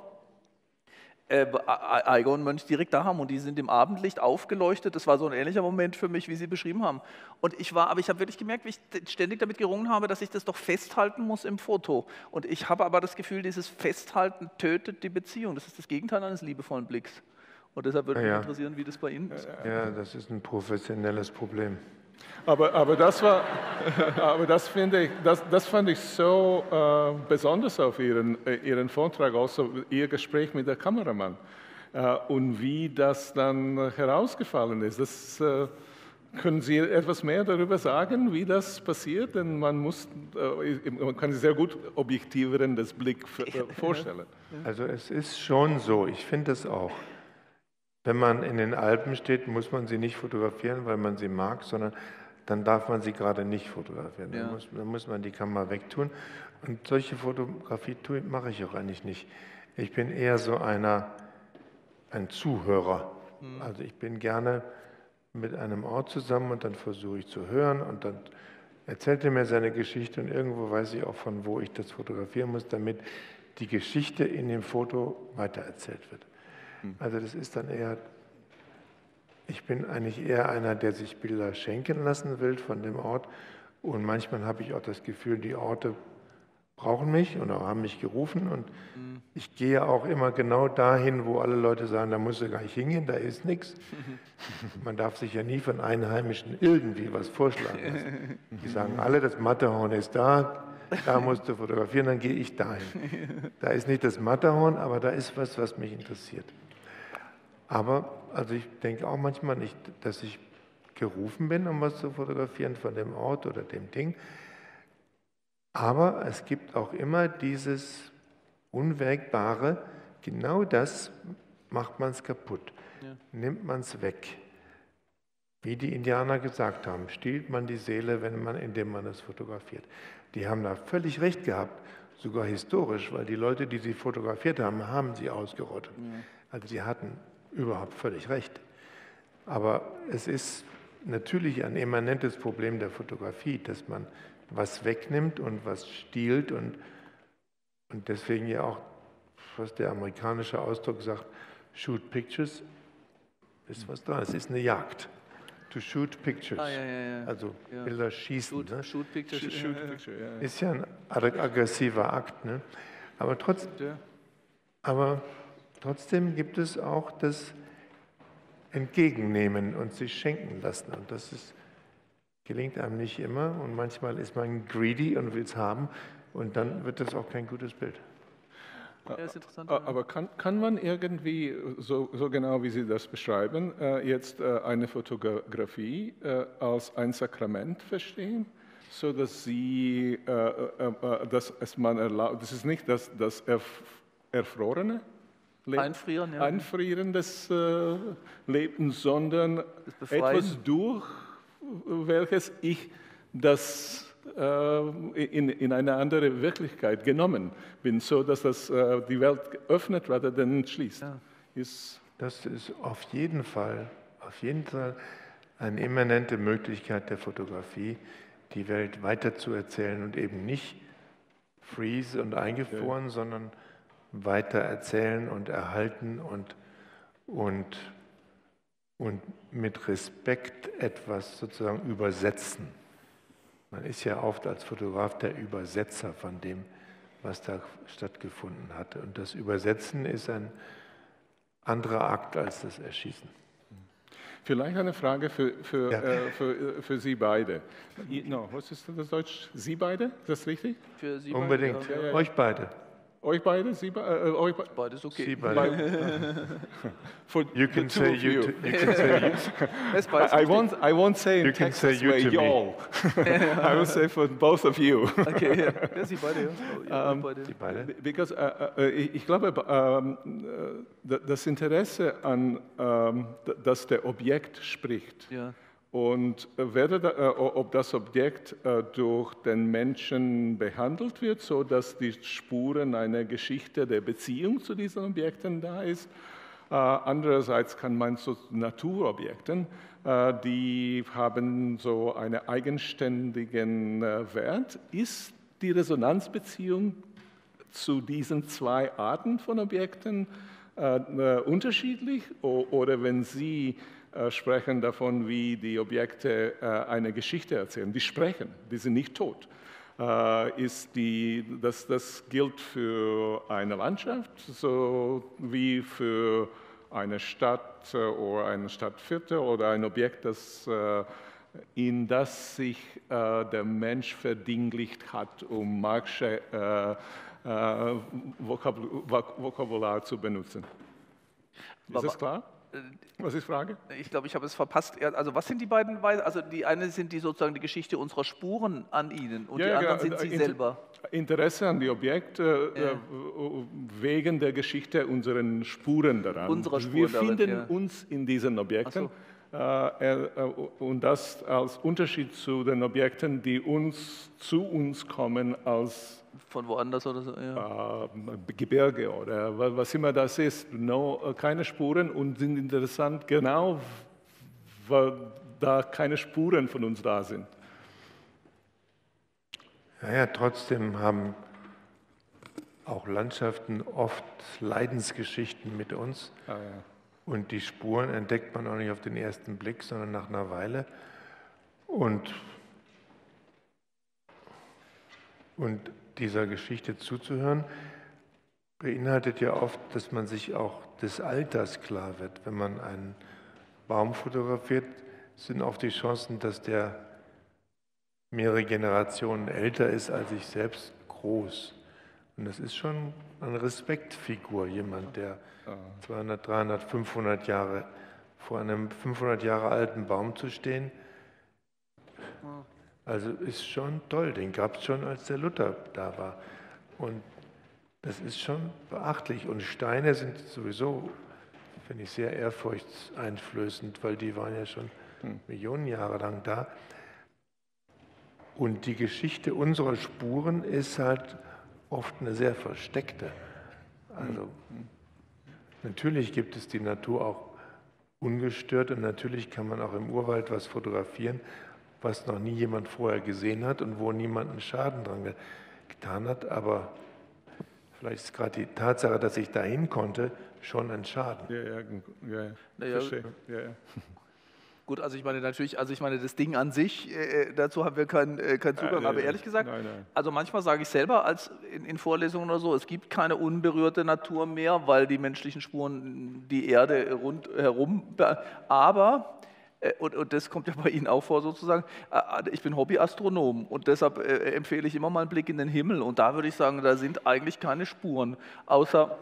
äh, Eiger und Mönch direkt da haben und die sind im Abendlicht aufgeleuchtet. Das war so ein ähnlicher Moment für mich, wie Sie beschrieben haben. Und ich war, aber ich habe wirklich gemerkt, wie ich ständig damit gerungen habe, dass ich das doch festhalten muss im Foto. Und ich habe aber das Gefühl, dieses Festhalten tötet die Beziehung. Das ist das Gegenteil eines liebevollen Blicks. Und deshalb würde mich ja. interessieren, wie das bei Ihnen ist. Ja, das ist ein professionelles Problem. Aber, aber, das, war, aber das, finde ich, das, das fand ich so äh, besonders auf Ihren, äh, Ihren Vortrag, also Ihr Gespräch mit der Kameramann äh, und wie das dann herausgefallen ist. Das, äh, können Sie etwas mehr darüber sagen, wie das passiert? Denn man, muss, äh, man kann sich sehr gut objektivieren das Blick äh, vorstellen. Also es ist schon so, ich finde es auch. Wenn man in den Alpen steht, muss man sie nicht fotografieren, weil man sie mag, sondern dann darf man sie gerade nicht fotografieren. Ja. Dann, muss, dann, muss, man die Kamera wegtun. Und solche Fotografie mache ich auch eigentlich nicht. Ich bin eher so einer, ein Zuhörer. Mhm. Also ich bin gerne mit einem Ort zusammen und dann versuche ich zu hören und dann erzählt er mir seine Geschichte und irgendwo weiß ich auch von wo ich das fotografieren muss, damit die Geschichte in dem Foto weitererzählt wird. Also das ist dann eher, ich bin eigentlich eher einer, der sich Bilder schenken lassen will von dem Ort. Und manchmal habe ich auch das Gefühl, die Orte brauchen mich oder haben mich gerufen. Und mhm. ich gehe auch immer genau dahin, wo alle Leute sagen, da musst du gar nicht hingehen, da ist nichts. Man darf sich ja nie von Einheimischen irgendwie was vorschlagen lassen. Die sagen alle, das Matterhorn ist da, da musst du fotografieren, dann gehe ich dahin. Da ist nicht das Matterhorn, aber da ist was, was mich interessiert. Aber also ich denke auch manchmal nicht, dass ich gerufen bin, um was zu fotografieren von dem Ort oder dem Ding. Aber es gibt auch immer dieses Unwägbare, genau das macht man es kaputt, ja. nimmt man es weg. Wie die Indianer gesagt haben, stiehlt man die Seele, wenn man, indem man es fotografiert. Die haben da völlig recht gehabt, sogar historisch, weil die Leute, die sie fotografiert haben, haben sie ausgerottet. Ja. Also sie hatten überhaupt völlig recht. Aber es ist natürlich ein immanentes Problem der Fotografie, dass man was wegnimmt und was stiehlt und, und deswegen ja auch, was der amerikanische Ausdruck sagt, shoot pictures, ist was dran. Es ist eine Jagd. To shoot pictures. Ah, ja, ja, ja. Also Bilder schießen. Shoot, ne? shoot pictures. Shoot, shoot picture, ist ja ein aggressiver Akt. Ne? Aber, trotz, aber Trotzdem gibt es auch das entgegennehmen und sich schenken lassen. Und das ist, gelingt einem nicht immer. Und manchmal ist man greedy und will es haben. Und dann wird das auch kein gutes Bild. Ja, ist interessant. Aber kann, kann man irgendwie, so, so genau wie Sie das beschreiben, äh, jetzt äh, eine Fotografie äh, als ein Sakrament verstehen? so dass sie, äh, äh, dass es man erlaubt, das ist nicht das, das Erf Erfrorene, Leben, Einfrieren, ja. Einfrieren des äh, Lebens, sondern etwas durch welches ich das äh, in, in eine andere Wirklichkeit genommen bin, so dass das äh, die Welt öffnet, rather than schließt. Ja. Ist das ist auf jeden Fall, auf jeden Fall eine immanente Möglichkeit der Fotografie, die Welt weiterzuerzählen und eben nicht freeze und eingefroren, okay. sondern weitererzählen und erhalten und, und, und mit Respekt etwas sozusagen übersetzen. Man ist ja oft als Fotograf der Übersetzer von dem, was da stattgefunden hatte. Und das Übersetzen ist ein anderer Akt als das Erschießen. Vielleicht eine Frage für, für, ja. äh, für, für Sie beide. No, was ist das Deutsch? Sie beide? Ist das richtig? Für Sie Unbedingt. Beide. Ja, ja, Euch beide. Euch beide? Sie, äh, euch be Beides okay. Sie beide. For you can say you. you can say you. I, won't. I won't say in you Texas can say you y'all. I will say for both of you. okay. Ja, ja Sie beide. Ja. Um, beide. Sie beide. Because uh, uh, ich glaube, um, das Interesse an, um, dass der Objekt spricht. Ja und werde, äh, ob das Objekt äh, durch den Menschen behandelt wird, so dass die Spuren einer Geschichte der Beziehung zu diesen Objekten da ist. Äh, andererseits kann man zu Naturobjekten, die haben so einen eigenständigen Wert. Ist die Resonanzbeziehung zu diesen zwei Arten von Objekten unterschiedlich? Oder wenn Sie äh, sprechen davon, wie die Objekte äh, eine Geschichte erzählen. Die sprechen, die sind nicht tot. Äh, ist die, das, das gilt für eine Landschaft so wie für eine Stadt oder ein Stadtviertel oder ein Objekt, das, in das sich der Mensch verdinglicht hat, um Marxische Vokabular zu benutzen. Ist das klar? Was ist die Frage? Ich glaube, ich habe es verpasst. Also was sind die beiden Weisen? Also die eine sind die sozusagen die Geschichte unserer Spuren an ihnen und ja, die anderen genau. sind sie Inter selber. Interesse an die Objekte ja. äh, wegen der Geschichte unseren Spuren daran. Unsere Spuren Wir finden darin, ja. uns in diesen Objekten. So. Äh, äh, und das als Unterschied zu den Objekten, die uns zu uns kommen als von woanders oder so? Ja. Äh, Gebirge oder was immer das ist. No, keine Spuren und sind interessant genau, weil da keine Spuren von uns da sind. Naja, trotzdem haben auch Landschaften oft Leidensgeschichten mit uns. Ah, ja. Und die Spuren entdeckt man auch nicht auf den ersten Blick, sondern nach einer Weile. Und, und dieser Geschichte zuzuhören, beinhaltet ja oft, dass man sich auch des Alters klar wird. Wenn man einen Baum fotografiert, sind oft die Chancen, dass der mehrere Generationen älter ist als ich selbst, groß. Und das ist schon eine Respektfigur, jemand, der 200, 300, 500 Jahre vor einem 500 Jahre alten Baum zu stehen, also ist schon toll, den gab es schon, als der Luther da war. Und das ist schon beachtlich. Und Steine sind sowieso, finde ich, sehr ehrfurchtseinflößend, weil die waren ja schon hm. Millionen Jahre lang da. Und die Geschichte unserer Spuren ist halt oft eine sehr versteckte. Also natürlich gibt es die Natur auch ungestört und natürlich kann man auch im Urwald was fotografieren, was noch nie jemand vorher gesehen hat und wo niemand einen Schaden dran getan hat. Aber vielleicht ist gerade die Tatsache, dass ich dahin konnte, schon ein Schaden. Ja, ja, ja, naja, ja, ja. Gut, also ich meine natürlich, also ich meine das Ding an sich, äh, äh dazu haben wir keinen äh, kein Zugang. Äh, aber ehrlich gesagt, nein, nein. also manchmal sage ich selber als in, in, Vorlesungen oder so, es gibt keine unberührte Natur mehr, weil die menschlichen Spuren die Erde rundherum. Aber äh, und, und, das kommt ja bei Ihnen auch vor sozusagen, äh, ich bin Hobbyastronom und deshalb empfehle ich immer mal einen Blick in den Himmel und da würde ich sagen, da sind eigentlich keine Spuren, außer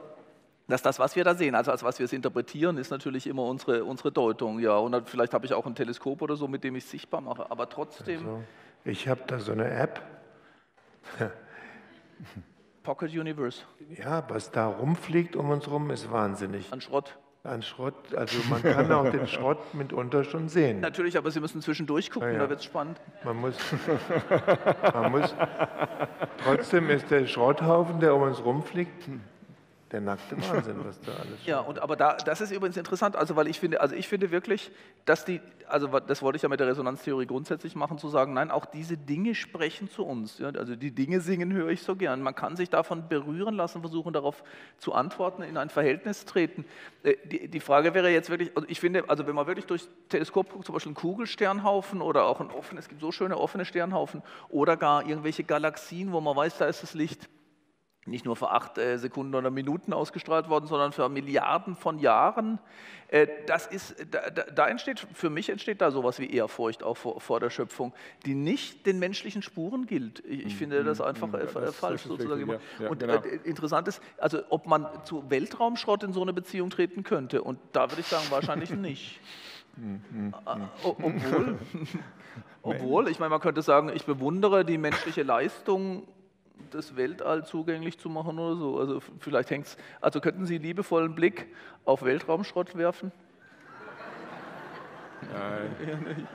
dass das, was wir da sehen, also als was wir es interpretieren, ist natürlich immer unsere, unsere Deutung. Ja. Und dann, vielleicht habe ich auch ein Teleskop oder so, mit dem ich es sichtbar mache. Aber trotzdem. Also, ich habe da so eine App. Pocket Universe. Ja, was da rumfliegt um uns rum, ist wahnsinnig. An Schrott. An Schrott, also man kann auch den Schrott mitunter schon sehen. Natürlich, aber Sie müssen zwischendurch gucken, ja, da wird es spannend. Man muss, man muss, trotzdem ist der Schrotthaufen, der um uns rumfliegt, der nackte Wahnsinn, was da alles. Ja, und aber da, das ist übrigens interessant, also weil ich finde, also ich finde wirklich, dass die, also das wollte ich ja mit der Resonanztheorie grundsätzlich machen, zu sagen, nein, auch diese Dinge sprechen zu uns. Ja, also die Dinge singen höre ich so gern. Man kann sich davon berühren lassen, versuchen darauf zu antworten, in ein Verhältnis treten. Äh, die, die Frage wäre jetzt wirklich, also ich finde, also wenn man wirklich durchs Teleskop guckt, zum Beispiel einen Kugelsternhaufen oder auch ein offenes, es gibt so schöne offene Sternhaufen oder gar irgendwelche Galaxien, wo man weiß, da ist das Licht nicht nur für acht äh, Sekunden oder Minuten ausgestrahlt worden, sondern für Milliarden von Jahren. Äh, das ist, da, da, entsteht, für mich entsteht da sowas wie Ehrfurcht auch vor, vor der Schöpfung, die nicht den menschlichen Spuren gilt. Ich, ich finde das mhm, einfach mhm, äh, das falsch sozusagen. Richtig, ja. Ja, und genau. interessant ist, also ob man zu Weltraumschrott in so eine Beziehung treten könnte. Und da würde ich sagen, wahrscheinlich nicht. Obwohl, obwohl, ich meine, man könnte sagen, ich bewundere die menschliche Leistung das Weltall zugänglich zu machen oder so. Also vielleicht hängt es. Also könnten Sie liebevollen Blick auf Weltraumschrott werfen? Nein.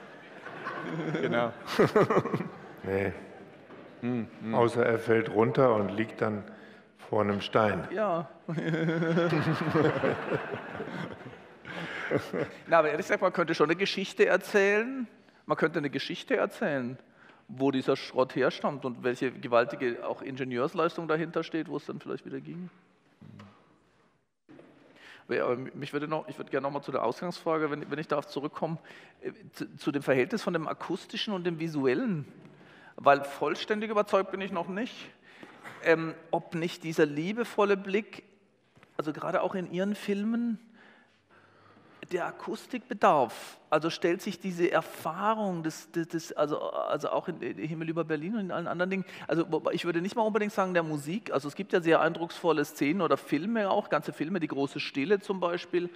genau. nee. Hm, hm. Außer er fällt runter und liegt dann vor einem Stein. Ja. Na, aber ehrlich gesagt, man könnte schon eine Geschichte erzählen. Man könnte eine Geschichte erzählen wo dieser Schrott herstammt und welche gewaltige auch Ingenieursleistung dahinter steht, wo es dann vielleicht wieder ging. Mich würde noch, ich würde gerne nochmal zu der Ausgangsfrage, wenn, wenn ich darauf zurückkomme, äh, zu, zu, dem Verhältnis von dem akustischen und dem visuellen, weil vollständig überzeugt bin ich noch nicht, ähm, ob nicht dieser liebevolle Blick, also gerade auch in Ihren Filmen, der Akustikbedarf, also stellt sich diese Erfahrung, des, des, des, also, also auch in, Himmel über Berlin und in allen anderen Dingen, also ich würde nicht mal unbedingt sagen der Musik, also es gibt ja sehr eindrucksvolle Szenen oder Filme auch, ganze Filme, die große Stille zum Beispiel,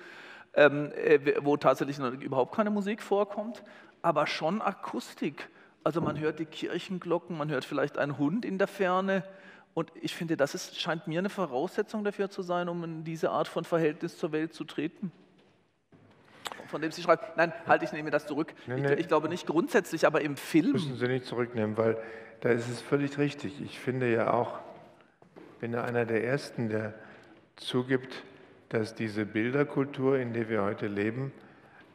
ähm, äh, wo tatsächlich überhaupt keine Musik vorkommt, aber schon Akustik. Also man hört die Kirchenglocken, man hört vielleicht einen Hund in der Ferne, und ich finde, das ist, scheint mir eine Voraussetzung dafür zu sein, um in diese Art von Verhältnis zur Welt zu treten von dem Sie schreiben. Nein, halte ich nehme das zurück. Nee, nee. Ich, ich, glaube nicht grundsätzlich, aber im Film. Müssen Sie nicht zurücknehmen, weil da ist es völlig richtig. Ich finde ja auch, bin ja einer der Ersten, der zugibt, dass diese Bilderkultur, in der wir heute leben,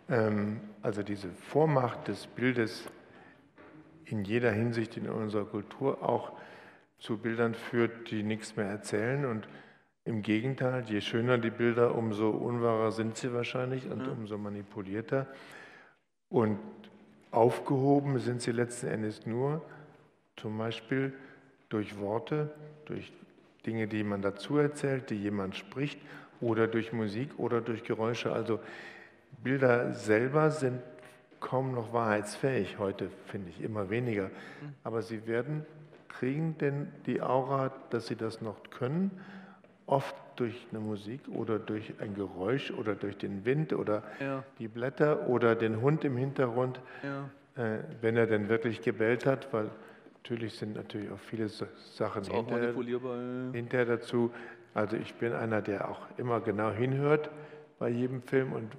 ähm, also diese Vormacht des Bildes in jeder Hinsicht in unserer Kultur auch zu Bildern führt, die nichts mehr erzählen und im Gegenteil, je schöner die Bilder, umso unwahrer sind sie wahrscheinlich und ja. umso manipulierter. Und aufgehoben sind sie letzten Endes nur zum Beispiel durch Worte, durch Dinge, die man dazu erzählt, die jemand spricht, oder durch Musik oder durch Geräusche. Also Bilder selber sind kaum noch wahrheitsfähig heute, finde ich, immer weniger. Mhm. Aber sie werden, kriegen denn die Aura, dass sie das noch können oft durch eine Musik oder durch ein Geräusch oder durch den Wind oder ja. die Blätter oder den Hund im Hintergrund, ja. äh, wenn er denn wirklich gebellt hat, weil natürlich sind natürlich auch viele Sachen hinterher, ja. hinterher dazu. Also ich bin einer, der auch immer genau hinhört bei jedem Film und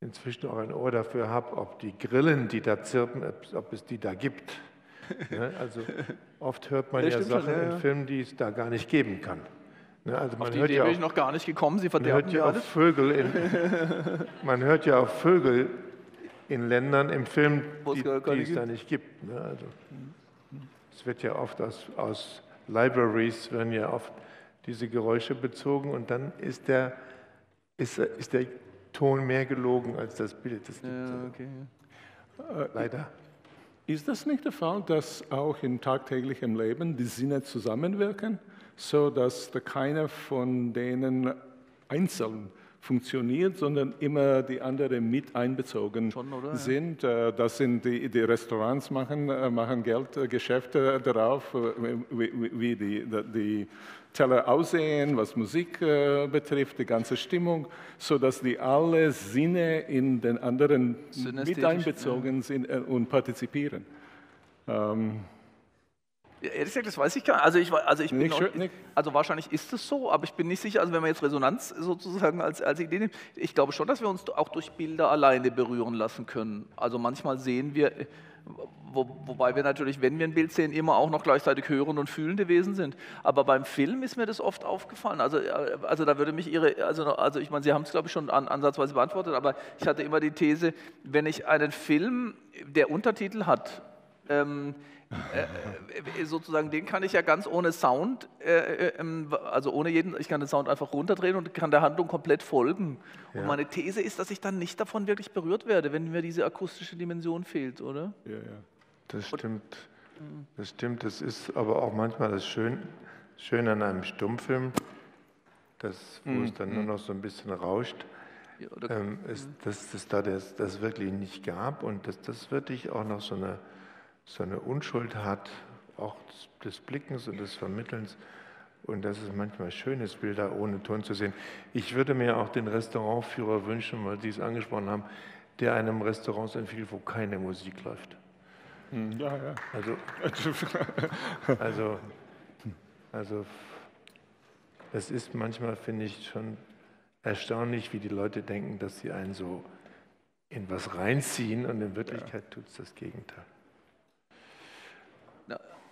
inzwischen auch ein Ohr dafür habe, ob die Grillen, die da zirpen, ob es die da gibt. Ne? Also oft hört man ja Sachen schon, in Filmen, die es da gar nicht geben kann. Ne, also auf die Idee ja bin ich noch gar nicht gekommen, Sie verderben ja alles. Vögel in, man hört ja auch Vögel in Ländern im Film, die, die es da nicht gibt. Ne? Also, es wird ja oft aus, aus Libraries, werden ja oft diese Geräusche bezogen und dann ist der, ist, ist der Ton mehr gelogen als das Bild. Das ja, okay. Äh, Leider. Ist das nicht der Fall, dass auch im tagtäglichen Leben die Sinne zusammenwirken, so dass da keiner von denen einzeln funktioniert, sondern immer die anderen mit einbezogen Schon, sind. Äh, das sind die, die Restaurants machen, äh, machen Geld, Geschäfte darauf, wie, wie die, die Teller aussehen, was Musik äh, betrifft, die ganze Stimmung, sodass die alle Sinne in den anderen mit einbezogen sind äh, und partizipieren. Ähm, ehrlich gesagt, das weiß ich gar nicht. Also, ich, also, ich bin nicht, noch, nicht. also wahrscheinlich ist es so, aber ich bin nicht sicher, also wenn man jetzt Resonanz sozusagen als, als Idee nimmt, ich glaube schon, dass wir uns auch durch Bilder alleine berühren lassen können. Also manchmal sehen wir, wo, wobei wir natürlich, wenn wir ein Bild sehen, immer auch noch gleichzeitig hörende und fühlende Wesen sind. Aber beim Film ist mir das oft aufgefallen. Also, äh, also da würde mich Ihre, also, also ich meine, Sie haben es glaube ich schon an, ansatzweise beantwortet, aber ich hatte immer die These, wenn ich einen Film, der Untertitel hat, ähm, äh, äh, sozusagen, den kann ich ja ganz ohne Sound, äh, äh ähm, also ohne jeden, ich kann den Sound einfach runterdrehen und kann der Handlung komplett folgen. Ja. Und meine These ist, dass ich dann nicht davon wirklich berührt werde, wenn mir diese akustische Dimension fehlt, oder? Ja, ja. Das stimmt. Das stimmt. Das ist aber auch manchmal das Schön, Schön an einem Stummfilm, das, wo mhm. es dann nur noch so ein bisschen rauscht. Ja, ähm, ist, hm. dass es da das, das wirklich nicht gab und dass das wirklich auch noch so eine so eine Unschuld hat, auch des Blickens und des Vermittelns. Und dass es manchmal schön ist, Bilder ohne Ton zu sehen. Ich würde mir auch den Restaurantführer wünschen, weil Sie es angesprochen haben, der einem Restaurant empfiehlt, wo keine Musik läuft. Hm, ja, ja. Also, also, also es ist manchmal, finde ich, schon erstaunlich, wie die Leute denken, dass sie einen so in was reinziehen und in Wirklichkeit ja. tut es das Gegenteil.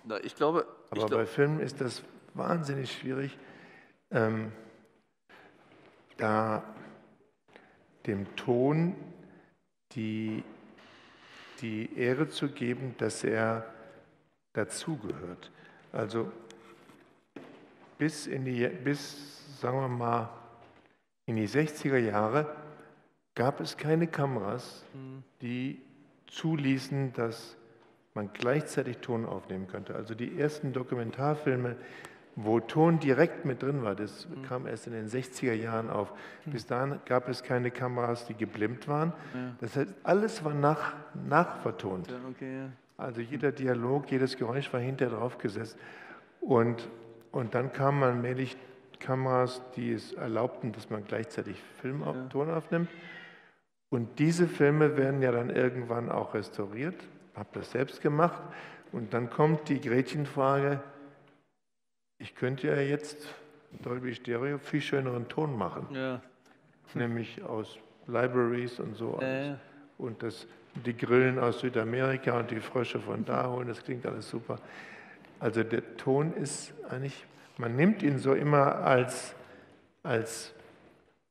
Na, ich glaube. Aber ich bei Filmen ist das wahnsinnig schwierig, ähm, da dem Ton die, die Ehre zu geben, dass er dazugehört. Also bis, in die, bis, sagen wir mal, in die 60er Jahre gab es keine Kameras, mhm. die zuließen, dass man gleichzeitig Ton aufnehmen könnte. Also die ersten Dokumentarfilme, wo Ton direkt mit drin war, das mhm. kam erst in den 60er Jahren auf. Mhm. Bis dahin gab es keine Kameras, die geblimmt waren. Ja. Das heißt, alles war nach, nachvertont. Ja, okay, ja. Also jeder Dialog, jedes Geräusch war hinterher drauf gesetzt. Und, und dann kamen allmählich Kameras, die es erlaubten, dass man gleichzeitig Film auf, Ton aufnimmt. Und diese Filme werden ja dann irgendwann auch restauriert habe das selbst gemacht. Und dann kommt die Gretchenfrage, ich könnte ja jetzt Dolby Stereo viel schöneren Ton machen. Ja. Nämlich aus Libraries und so. Äh. Und das, die Grillen aus Südamerika und die Frösche von da holen, das klingt alles super. Also der Ton ist eigentlich, man nimmt ihn so immer als, als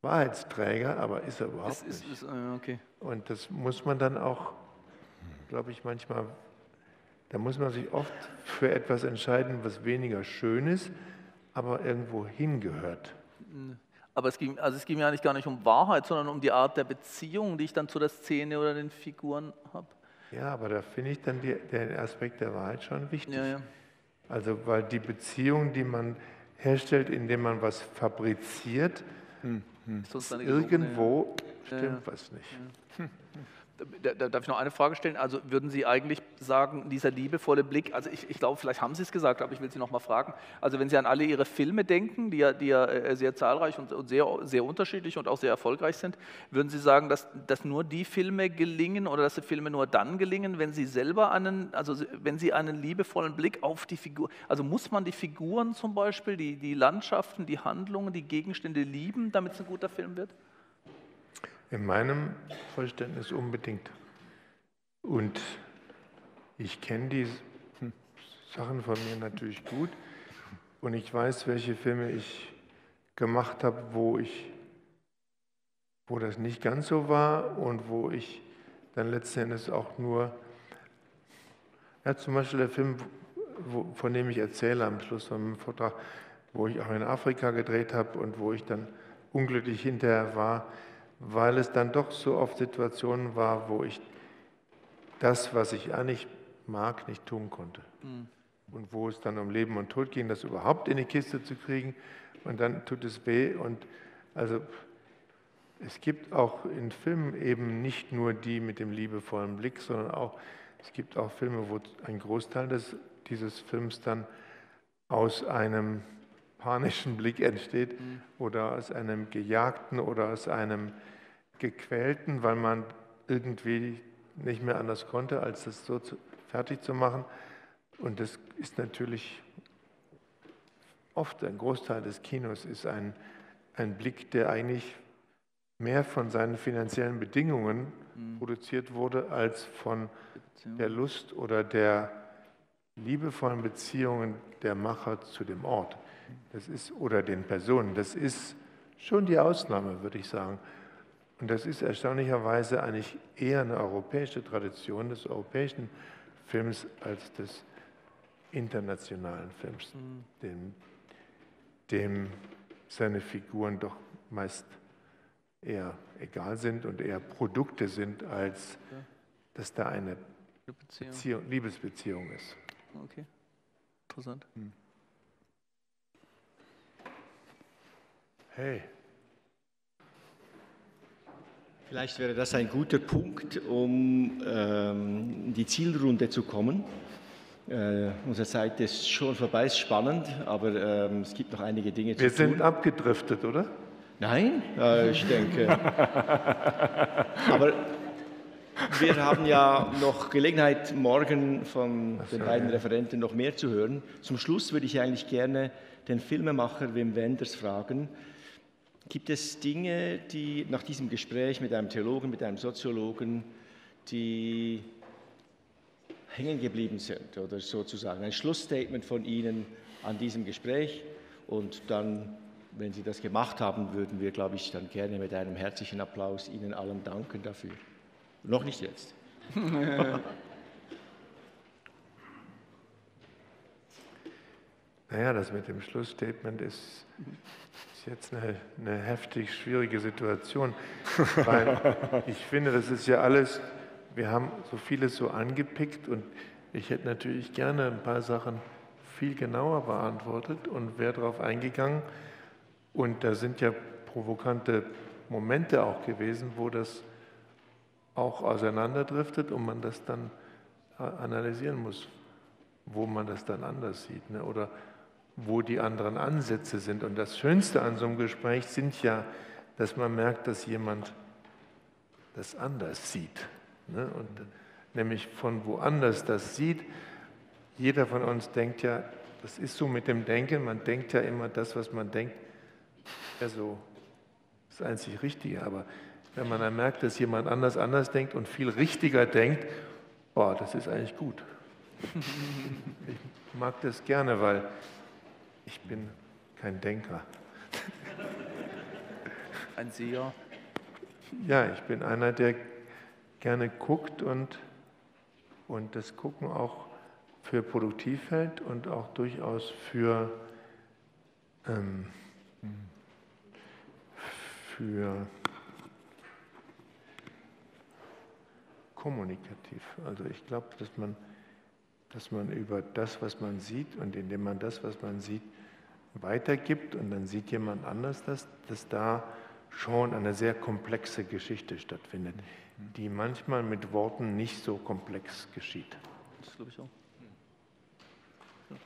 Wahrheitsträger, aber ist er überhaupt ist, nicht. Ist, ist, okay. Und das muss man dann auch glaube ich, manchmal, da muss man sich oft für etwas entscheiden, was weniger schön ist, aber irgendwo hingehört. Aber es ging, also es ging mir eigentlich gar nicht um Wahrheit, sondern um die Art der Beziehung, die ich dann zu der Szene oder den Figuren habe. Ja, aber da finde ich dann die, den Aspekt der Wahrheit schon wichtig. Ja, ja. Also, weil die Beziehung, die man herstellt, indem man was fabriziert, hm, hm. irgendwo ja. stimmt was nicht. Hm. Darf ich noch eine Frage stellen? Also würden Sie eigentlich sagen, dieser liebevolle Blick, also ich, ich glaube, vielleicht haben Sie es gesagt, aber ich will Sie noch mal fragen. Also wenn Sie an alle Ihre Filme denken, die ja, die ja äh, sehr zahlreich und, und, sehr, sehr unterschiedlich und auch sehr erfolgreich sind, würden Sie sagen, dass, dass nur die Filme gelingen oder dass die Filme nur dann gelingen, wenn Sie selber einen, also wenn Sie einen liebevollen Blick auf die Figur, also muss man die Figuren zum Beispiel, die, die Landschaften, die Handlungen, die Gegenstände lieben, damit es ein guter Film wird? In meinem Verständnis unbedingt. Und ich kenne die Sachen von mir natürlich gut und ich weiß, welche Filme ich gemacht habe, wo ich, wo das nicht ganz so war und wo ich dann letzten Endes auch nur, ja, zum Beispiel der Film, wo, von dem ich erzähle am Schluss von meinem Vortrag, wo ich auch in Afrika gedreht habe und wo ich dann unglücklich hinterher war, weil es dann doch so oft Situationen war, wo ich das, was ich eigentlich mag, nicht tun konnte. Mhm. Und wo es dann um Leben und Tod ging, das überhaupt in die Kiste zu kriegen und dann tut es weh. Und also es gibt auch in Filmen eben nicht nur die mit dem liebevollen Blick, sondern auch, es gibt auch Filme, wo ein Großteil des, dieses Films dann aus einem panischen Blick entsteht mhm. oder aus einem gejagten oder aus einem gequälten, weil man irgendwie nicht mehr anders konnte, als das so zu, fertig zu machen. Und das ist natürlich oft ein Großteil des Kinos ist ein, ein Blick, der eigentlich mehr von seinen finanziellen Bedingungen mhm. produziert wurde, als von der Lust oder der liebevollen Beziehungen der Macher zu dem Ort. Das ist, oder den Personen. Das ist schon die Ausnahme, würde ich sagen. Und das ist erstaunlicherweise eigentlich eher eine europäische Tradition des europäischen Films als des internationalen Films, mhm. dem, dem seine Figuren doch meist eher egal sind und eher Produkte sind, als ja. dass da eine Beziehung, Liebesbeziehung ist. Okay, interessant. Hm. Hey. Vielleicht wäre das ein guter Punkt, um ähm, in die Zielrunde zu kommen. Äh, unsere Zeit ist schon vorbei, ist spannend, aber ähm, es gibt noch einige Dinge zu Wir tun. Wir sind abgedriftet, oder? Nein, äh, ich denke. aber wir haben ja noch Gelegenheit, morgen von den beiden Referenten noch mehr zu hören. Zum Schluss würde ich eigentlich gerne den Filmemacher Wim Wenders fragen, Gibt es Dinge, die nach diesem Gespräch mit einem Theologen, mit einem Soziologen, die hängen geblieben sind oder sozusagen ein Schlussstatement von Ihnen an diesem Gespräch und dann, wenn Sie das gemacht haben, würden wir, glaube ich, dann gerne mit einem herzlichen Applaus Ihnen allen danken dafür. Noch nicht jetzt. naja, das mit dem Schlussstatement ist jetzt eine, eine heftig schwierige Situation, weil ich finde, das ist ja alles, wir haben so vieles so angepickt und ich hätte natürlich gerne ein paar Sachen viel genauer beantwortet und wäre darauf eingegangen. Und da sind ja provokante Momente auch gewesen, wo das auch auseinanderdriftet und man das dann analysieren muss, wo man das dann anders sieht. Ne? Oder wo die anderen Ansätze sind. Und das Schönste an so einem Gespräch sind ja, dass man merkt, dass jemand das anders sieht. Ne? Und nämlich von woanders das sieht. Jeder von uns denkt ja, das ist so mit dem Denken, man denkt ja immer das, was man denkt, ja so das einzig Richtige. Aber wenn man dann merkt, dass jemand anders anders denkt und viel richtiger denkt, boah, das ist eigentlich gut. Ich mag das gerne, weil ich bin kein Denker. Ein Seher. Ja, ich bin einer, der gerne guckt und, und das Gucken auch für produktiv hält und auch durchaus für, ähm, für kommunikativ. Also ich glaube, dass man, dass man über das, was man sieht und indem man das, was man sieht, weitergibt und dann sieht jemand anders das, dass da schon eine sehr komplexe Geschichte stattfindet, die manchmal mit Worten nicht so komplex geschieht. Das glaube ich auch. Ja.